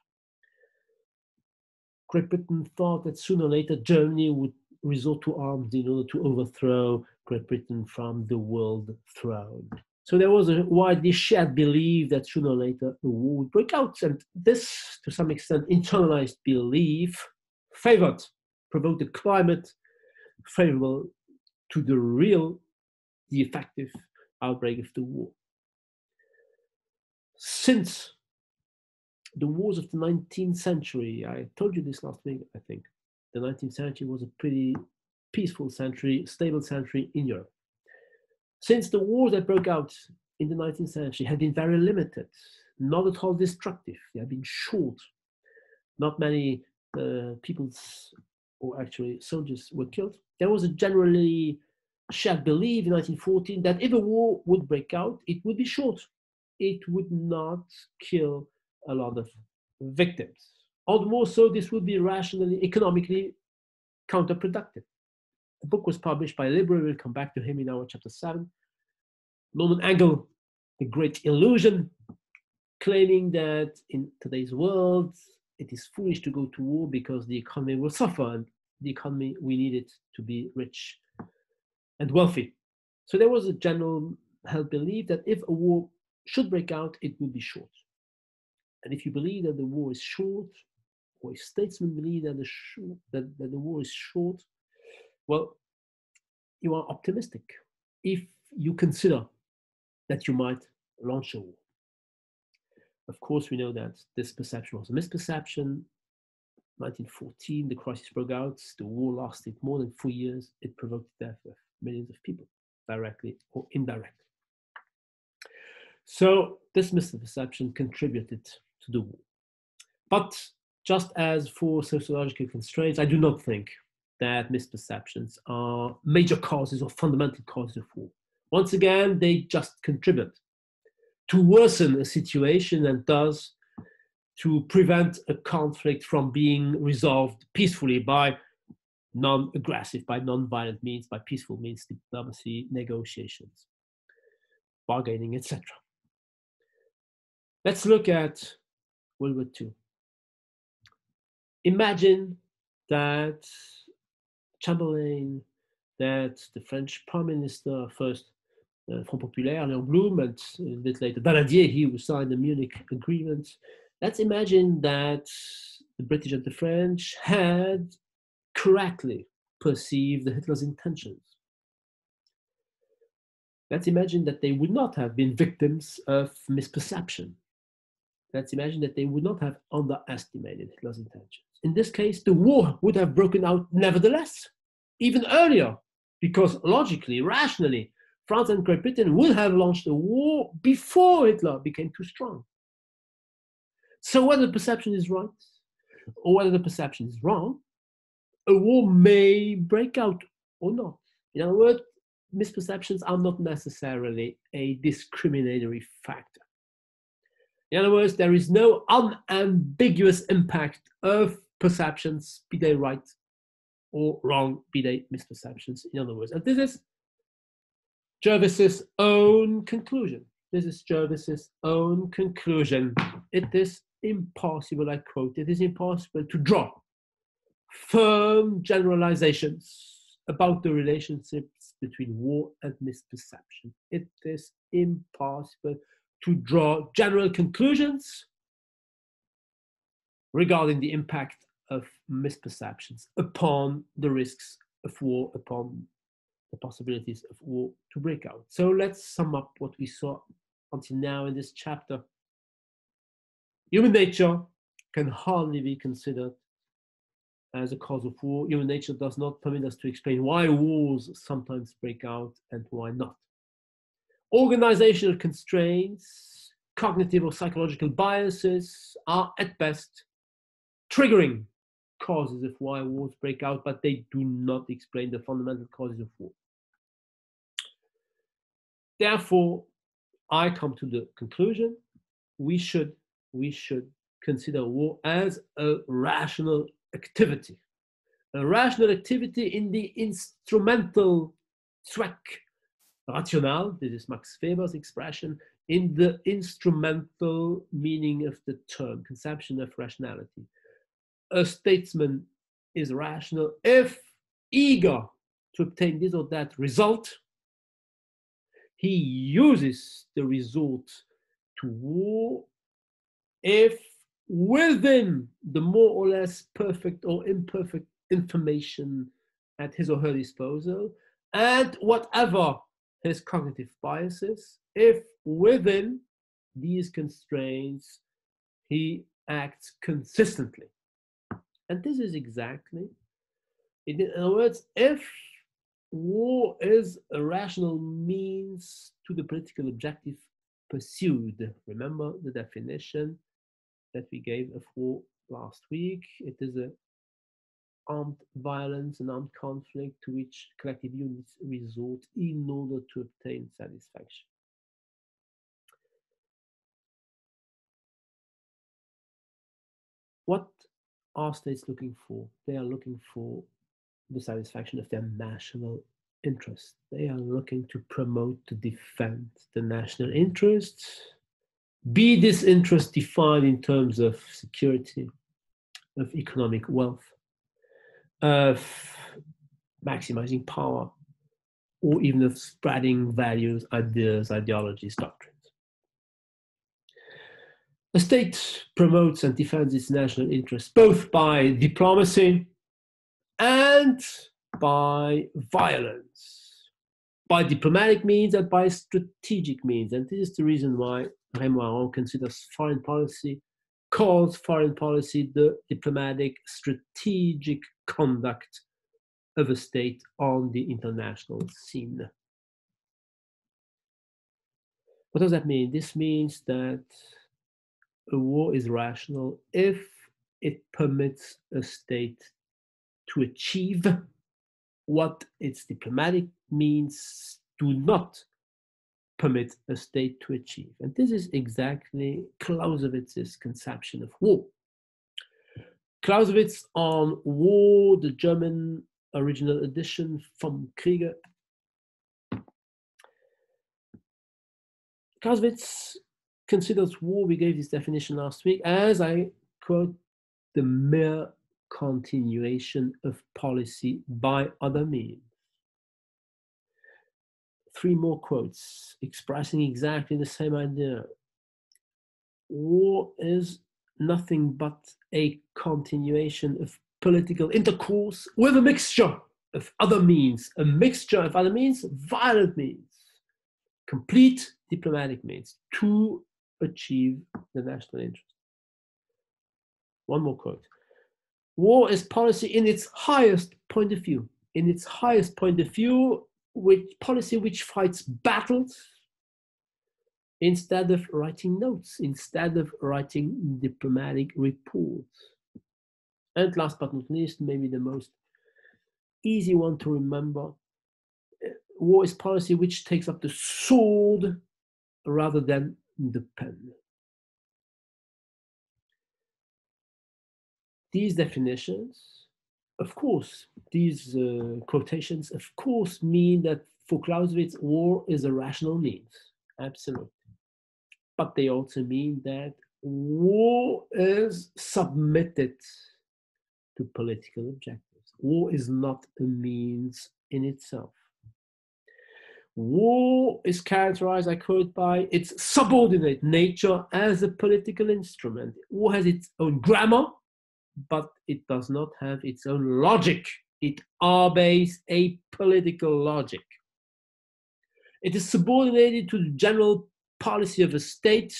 Great Britain thought that sooner or later Germany would resort to arms in order to overthrow Great Britain from the world throne. So there was a widely shared belief that sooner or later a war would break out. And this, to some extent, internalized belief favored, provoked a climate favorable to the real, the effective outbreak of the war. Since the wars of the 19th century, I told you this last week, I think, the 19th century was a pretty peaceful century, stable century in Europe. Since the wars that broke out in the 19th century had been very limited, not at all destructive, they had been short. Not many uh, peoples or actually soldiers were killed. There was a generally shared belief in 1914 that if a war would break out, it would be short. It would not kill a lot of victims. All the more so, this would be rationally, economically counterproductive. The book was published by Library. We'll come back to him in our chapter 7. Norman Angell, The Great Illusion, claiming that in today's world, it is foolish to go to war because the economy will suffer and the economy, we need it to be rich and wealthy. So there was a general held belief that if a war should break out, it would be short. And if you believe that the war is short, or if statesmen believe that the, that, that the war is short, well, you are optimistic if you consider that you might launch a war. Of course, we know that this perception was a misperception. 1914, the crisis broke out. The war lasted more than four years. It provoked the death of millions of people, directly or indirectly. So this misperception contributed to the war. But just as for sociological constraints, I do not think that misperceptions are major causes or fundamental causes of war. Once again, they just contribute to worsen a situation and thus to prevent a conflict from being resolved peacefully by non-aggressive, by non-violent means, by peaceful means, diplomacy, negotiations, bargaining, etc. Let's look at World War II. Imagine that Chamberlain, that the French Prime Minister, first uh, Front Populaire, Léon Blum, and a bit later Daladier, he who signed the Munich Agreement. Let's imagine that the British and the French had correctly perceived the Hitler's intentions. Let's imagine that they would not have been victims of misperception. Let's imagine that they would not have underestimated Hitler's intentions. In this case, the war would have broken out nevertheless, even earlier, because logically, rationally, France and Great Britain would have launched a war before Hitler became too strong. So whether the perception is right or whether the perception is wrong, a war may break out or not. In other words, misperceptions are not necessarily a discriminatory factor. In other words, there is no unambiguous impact of perceptions, be they right or wrong, be they misperceptions, in other words. And this is Jervis's own conclusion. This is Jervis's own conclusion. It is impossible, I quote, it is impossible to draw firm generalizations about the relationships between war and misperception. It is impossible to draw general conclusions regarding the impact of misperceptions upon the risks of war, upon the possibilities of war to break out. So let's sum up what we saw until now in this chapter. Human nature can hardly be considered as a cause of war. Human nature does not permit us to explain why wars sometimes break out and why not. Organizational constraints, cognitive or psychological biases are at best triggering causes of why wars break out, but they do not explain the fundamental causes of war. Therefore, I come to the conclusion we should we should consider war as a rational activity. A rational activity in the instrumental track rational, this is Max Weber's expression, in the instrumental meaning of the term, conception of rationality. A statesman is rational if eager to obtain this or that result, he uses the result to war if within the more or less perfect or imperfect information at his or her disposal, and whatever his cognitive biases, if within these constraints he acts consistently. And this is exactly, in other words, if war is a rational means to the political objective pursued, remember the definition that we gave a war last week. It is a armed violence and armed conflict to which collective units resort in order to obtain satisfaction. What are states looking for? They are looking for the satisfaction of their national interest. They are looking to promote, to defend the national interests, be this interest defined in terms of security, of economic wealth, of maximizing power, or even of spreading values, ideas, ideologies, doctrines. The state promotes and defends its national interests both by diplomacy and by violence, by diplomatic means and by strategic means. And this is the reason why Raymond Aron considers foreign policy, calls foreign policy the diplomatic strategic conduct of a state on the international scene. What does that mean? This means that a war is rational if it permits a state to achieve what its diplomatic means do not permit a state to achieve. And this is exactly Clausewitz's conception of war. Clausewitz on War, the German original edition Vom Kriege. Clausewitz considers war, we gave this definition last week, as I quote, the mere continuation of policy by other means. Three more quotes expressing exactly the same idea. War is nothing but a continuation of political intercourse with a mixture of other means, a mixture of other means, violent means, complete diplomatic means to achieve the national interest. One more quote. War is policy in its highest point of view. In its highest point of view, which policy which fights battles instead of writing notes, instead of writing diplomatic reports. And last but not least, maybe the most easy one to remember uh, war is policy which takes up the sword rather than the pen. These definitions, of course, these uh, quotations, of course, mean that for Clausewitz, war is a rational means. Absolutely but they also mean that war is submitted to political objectives. War is not a means in itself. War is characterized, I quote, by its subordinate nature as a political instrument. War has its own grammar, but it does not have its own logic. It obeys a political logic. It is subordinated to the general policy of a state,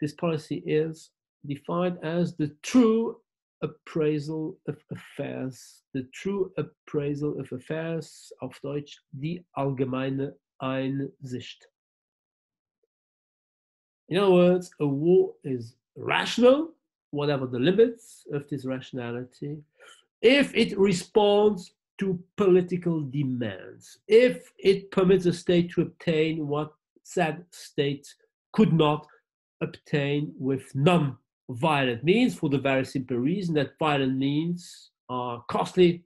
this policy is defined as the true appraisal of affairs, the true appraisal of affairs, auf Deutsch, die allgemeine Einsicht. In other words, a war is rational, whatever the limits of this rationality, if it responds to political demands, if it permits a state to obtain what said state could not obtain with non-violent means for the very simple reason that violent means are costly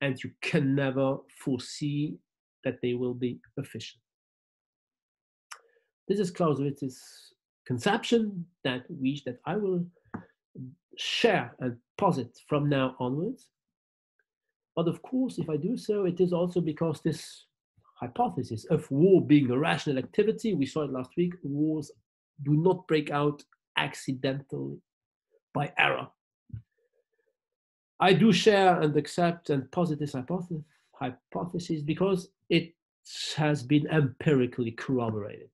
and you can never foresee that they will be efficient. This is Clausewitz's conception that we that I will share and posit from now onwards. But of course, if I do so, it is also because this hypothesis of war being a rational activity, we saw it last week, wars do not break out accidentally by error. I do share and accept and posit this hypothesis, hypothesis because it has been empirically corroborated.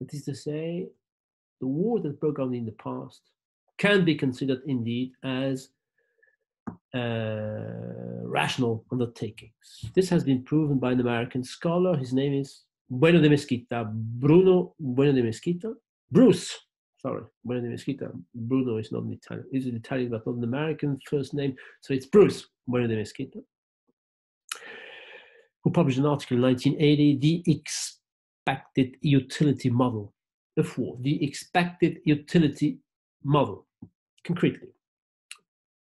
That is to say, the war that broke out in the past can be considered indeed as uh, rational undertakings. This has been proven by an American scholar. His name is Bueno de Mesquita, Bruno Bueno de Mesquita, Bruce, sorry, Bueno de Mesquita. Bruno is not an Italian, he's an Italian but not an American first name, so it's Bruce Bueno de Mesquita, who published an article in 1980, The Expected Utility Model of War, the expected utility model, concretely.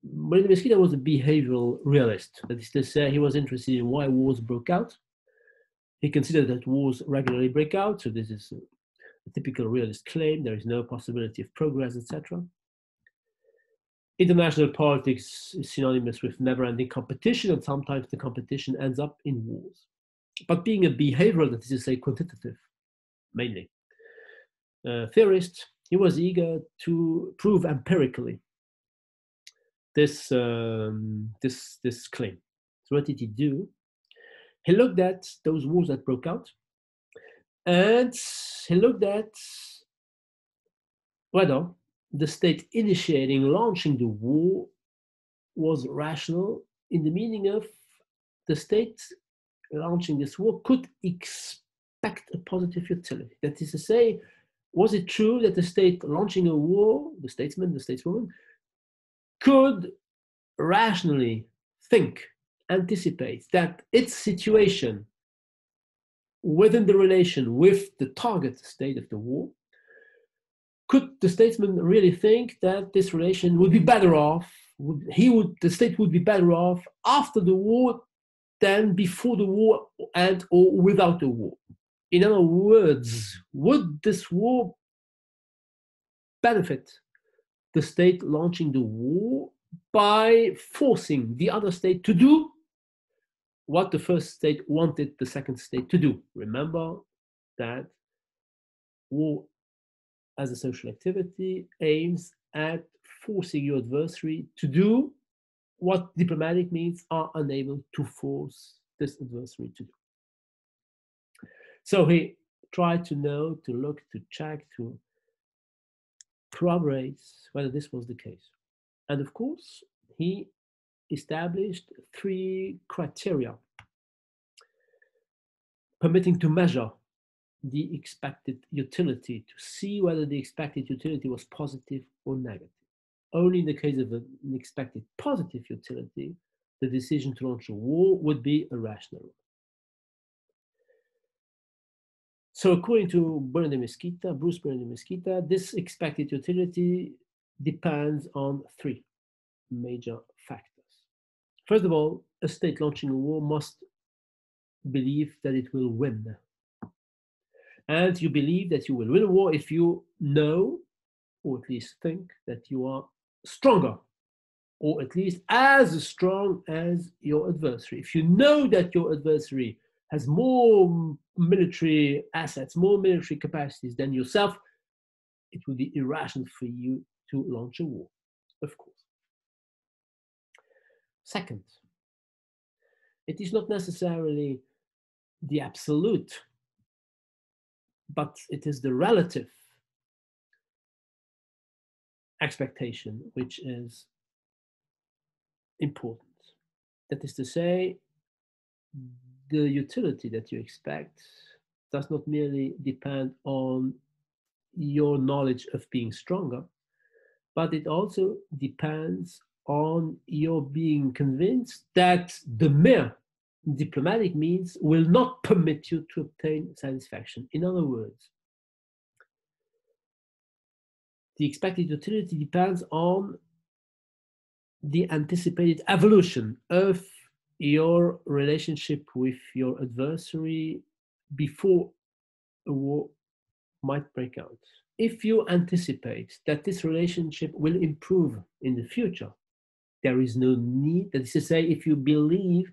De Mesquita was a behavioral realist. That is to say, he was interested in why wars broke out. He considered that wars regularly break out, so this is a, typical realist claim. There is no possibility of progress, etc. International politics is synonymous with never-ending competition, and sometimes the competition ends up in wars. But being a behavioral, that is to say, quantitative, mainly, uh, theorist, he was eager to prove empirically this um, this this claim. So what did he do? He looked at those wars that broke out, and he looked at whether the state initiating, launching the war was rational in the meaning of the state launching this war could expect a positive utility. That is to say, was it true that the state launching a war, the statesman, the stateswoman, could rationally think, anticipate that its situation within the relation with the target state of the war, could the statesman really think that this relation would be better off? Would, he would, the state would be better off after the war than before the war and or without the war. In other words, would this war benefit the state launching the war by forcing the other state to do what the first state wanted the second state to do. Remember that war as a social activity aims at forcing your adversary to do what diplomatic means are unable to force this adversary to do. So he tried to know, to look, to check, to corroborates whether this was the case. And of course, he established three criteria permitting to measure the expected utility to see whether the expected utility was positive or negative. Only in the case of an expected positive utility, the decision to launch a war would be irrational. So according to Bueno de Mesquita, Bruce Bueno de Mesquita, this expected utility depends on three major factors. First of all, a state launching a war must believe that it will win. And you believe that you will win a war if you know, or at least think, that you are stronger, or at least as strong as your adversary. If you know that your adversary has more military assets, more military capacities than yourself, it would be irrational for you to launch a war, of course. Second, it is not necessarily the absolute, but it is the relative expectation which is important. That is to say, the utility that you expect does not merely depend on your knowledge of being stronger, but it also depends on your being convinced that the mere diplomatic means will not permit you to obtain satisfaction. In other words, the expected utility depends on the anticipated evolution of your relationship with your adversary before a war might break out. If you anticipate that this relationship will improve in the future, there is no need, that is to say, if you believe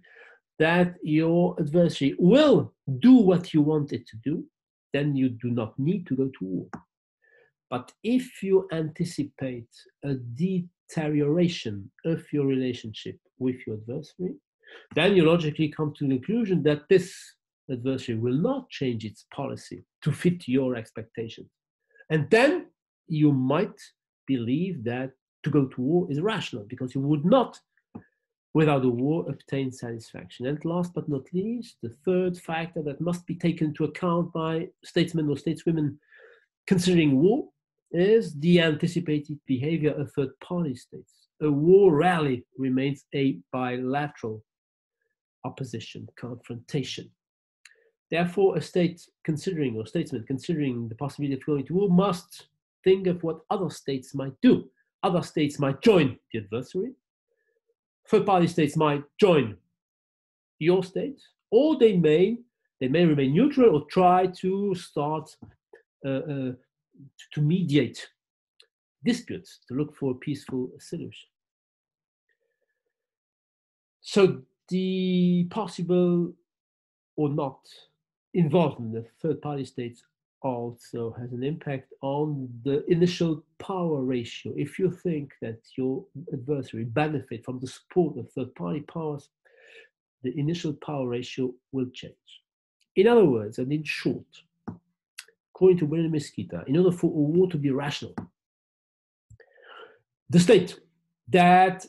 that your adversary will do what you want it to do, then you do not need to go to war. But if you anticipate a deterioration of your relationship with your adversary, then you logically come to the conclusion that this adversary will not change its policy to fit your expectations. And then you might believe that to go to war is rational because you would not, without a war, obtain satisfaction. And last but not least, the third factor that must be taken into account by statesmen or stateswomen considering war is the anticipated behavior of third party states. A war rally remains a bilateral opposition, confrontation. Therefore, a state considering or statesman considering the possibility of going to war must think of what other states might do. Other states might join the adversary. Third party states might join your state, or they may they may remain neutral or try to start uh, uh, to mediate disputes to look for a peaceful solution. So the possible or not involvement of third party states also has an impact on the initial power ratio. If you think that your adversary benefit from the support of third party powers, the initial power ratio will change. In other words, and in short, according to William Mesquita, in order for a war to be rational, the state that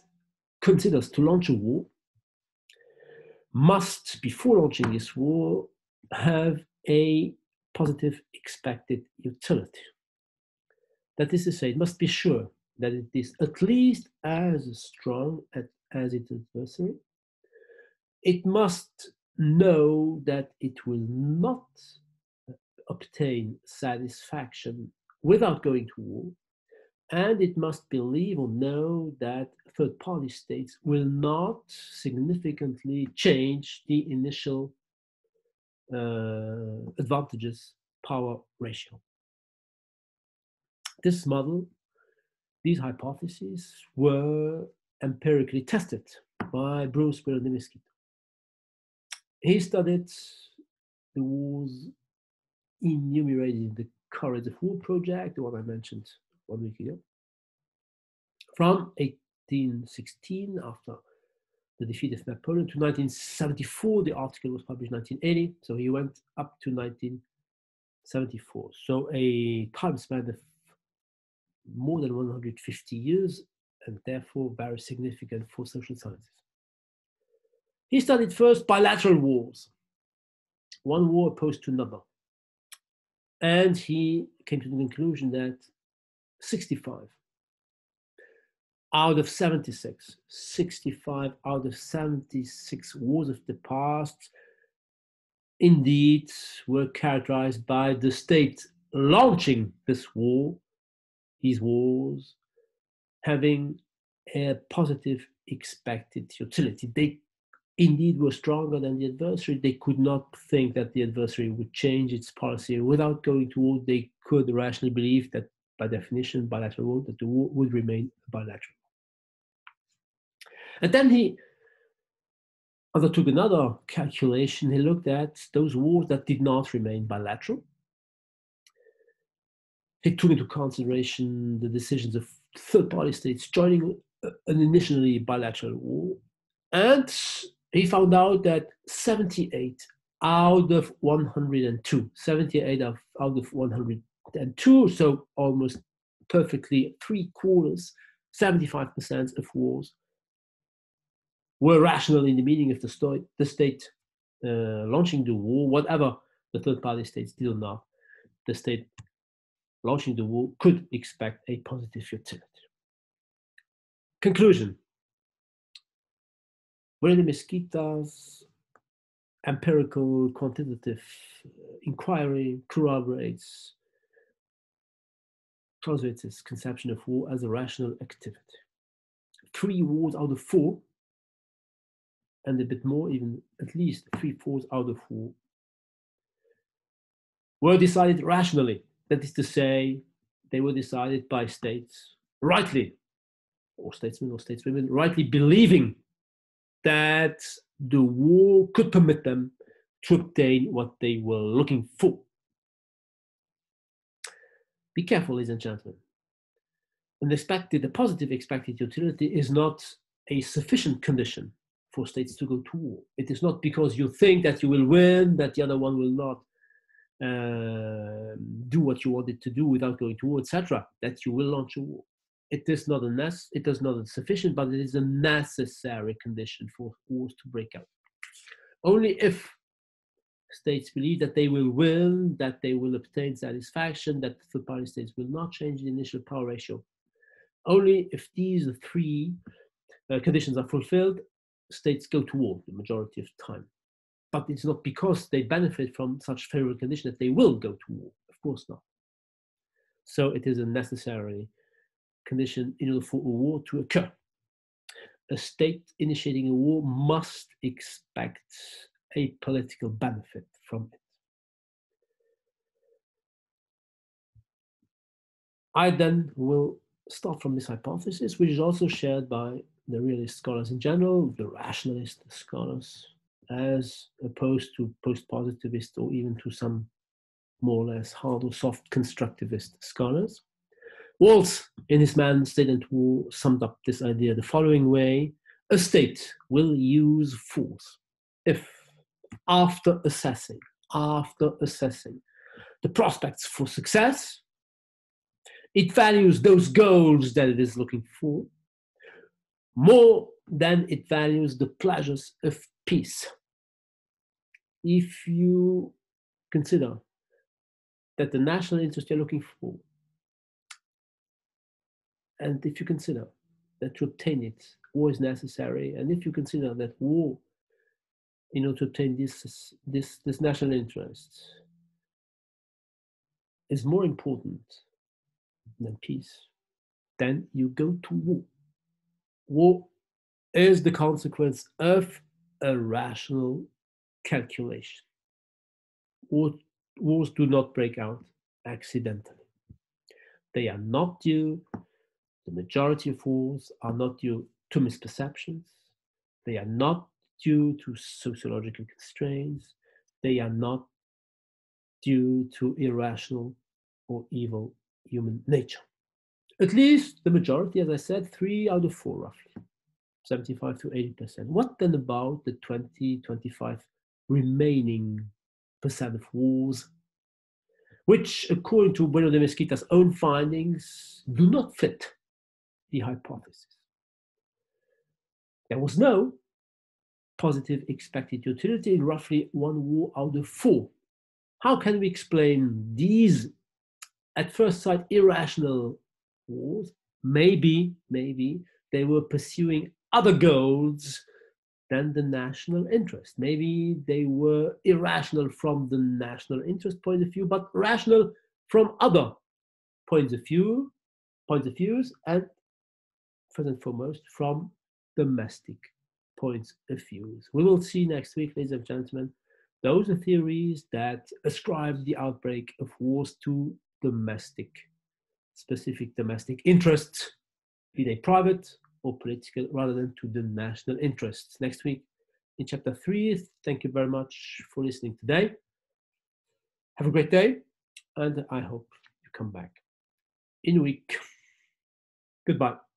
considers to launch a war must, before launching this war, have a positive expected utility. That is to say, it must be sure that it is at least as strong as its adversary. It must know that it will not obtain satisfaction without going to war, and it must believe or know that third party states will not significantly change the initial uh, advantages power ratio. This model, these hypotheses were empirically tested by Bruce Williams. He studied the wars enumerated in the of War project, the one I mentioned one week ago, from 1816 after the defeat of Napoleon to 1974. The article was published 1980, so he went up to 1974. So a time span of more than 150 years, and therefore very significant for social sciences. He studied first bilateral wars, one war opposed to another. And he came to the conclusion that 65 out of 76, 65 out of 76 wars of the past indeed were characterized by the state launching this war, these wars, having a positive expected utility. They indeed were stronger than the adversary. They could not think that the adversary would change its policy without going to war. They could rationally believe that, by definition, bilateral war, that the war would remain bilateral. And then he undertook another calculation. He looked at those wars that did not remain bilateral. He took into consideration the decisions of third party states joining an initially bilateral war. And he found out that 78 out of 102, 78 out of 102, so almost perfectly three quarters, 75% of wars were rational in the meaning of the, sto- the state uh, launching the war, whatever the third party states did or not, the state launching the war could expect a positive utility. Conclusion William Mesquita's empirical quantitative uh, inquiry corroborates Clausewitz's conception of war as a rational activity. Three wars out of four and a bit more, even at least three fourths out of four, were decided rationally. That is to say, they were decided by states rightly, or statesmen or stateswomen rightly believing that the war could permit them to obtain what they were looking for. Be careful, ladies and gentlemen. Expected, a positive expected utility is not a sufficient condition for states to go to war. It is not because you think that you will win that the other one will not uh, do what you wanted to do without going to war, etc. That you will launch a war. It is not a nece- it is not sufficient, but it is a necessary condition for wars to break out. Only if states believe that they will win, that they will obtain satisfaction, that the party states will not change the initial power ratio. Only if these three uh, conditions are fulfilled, states go to war the majority of the time. But it's not because they benefit from such favorable conditions that they will go to war. Of course not. So it is a necessary condition in order for a war to occur. A state initiating a war must expect a political benefit from it. I then will start from this hypothesis, which is also shared by the realist scholars in general, the rationalist scholars, as opposed to post-positivist or even to some more or less hard or soft constructivist scholars. Waltz, in his Man, State and War, summed up this idea the following way A state will use force if, after assessing, after assessing the prospects for success, it values those goals that it is looking for more than it values the pleasures of peace. If you consider that the national interest you're looking for, and if you consider that to obtain it, war is necessary, and if you consider that war, in order to obtain this, this, this national interest, is more important than peace, then you go to war. War is the consequence of a rational calculation. War, wars do not break out accidentally. They are not due, the majority of wars are not due to misperceptions. They are not due to sociological constraints. They are not due to irrational or evil human nature. At least the majority, as I said, three out of four roughly, 75 to 80%. What then about the 20, 25 remaining percent of wars, which, according to Bueno de Mesquita's own findings, do not fit the hypothesis? There was no positive expected utility in roughly one war out of four. How can we explain these at first sight irrational wars, maybe, maybe they were pursuing other goals than the national interest. Maybe they were irrational from the national interest point of view, but rational from other points of view, points of views, and first and foremost from domestic points of views. We will see next week, ladies and gentlemen. Those are theories that ascribe the outbreak of wars to domestic, specific domestic interests, be they private or political, rather than to the national interests. Next week in chapter three, thank you very much for listening today. Have a great day, and I hope you come back in a week. Goodbye.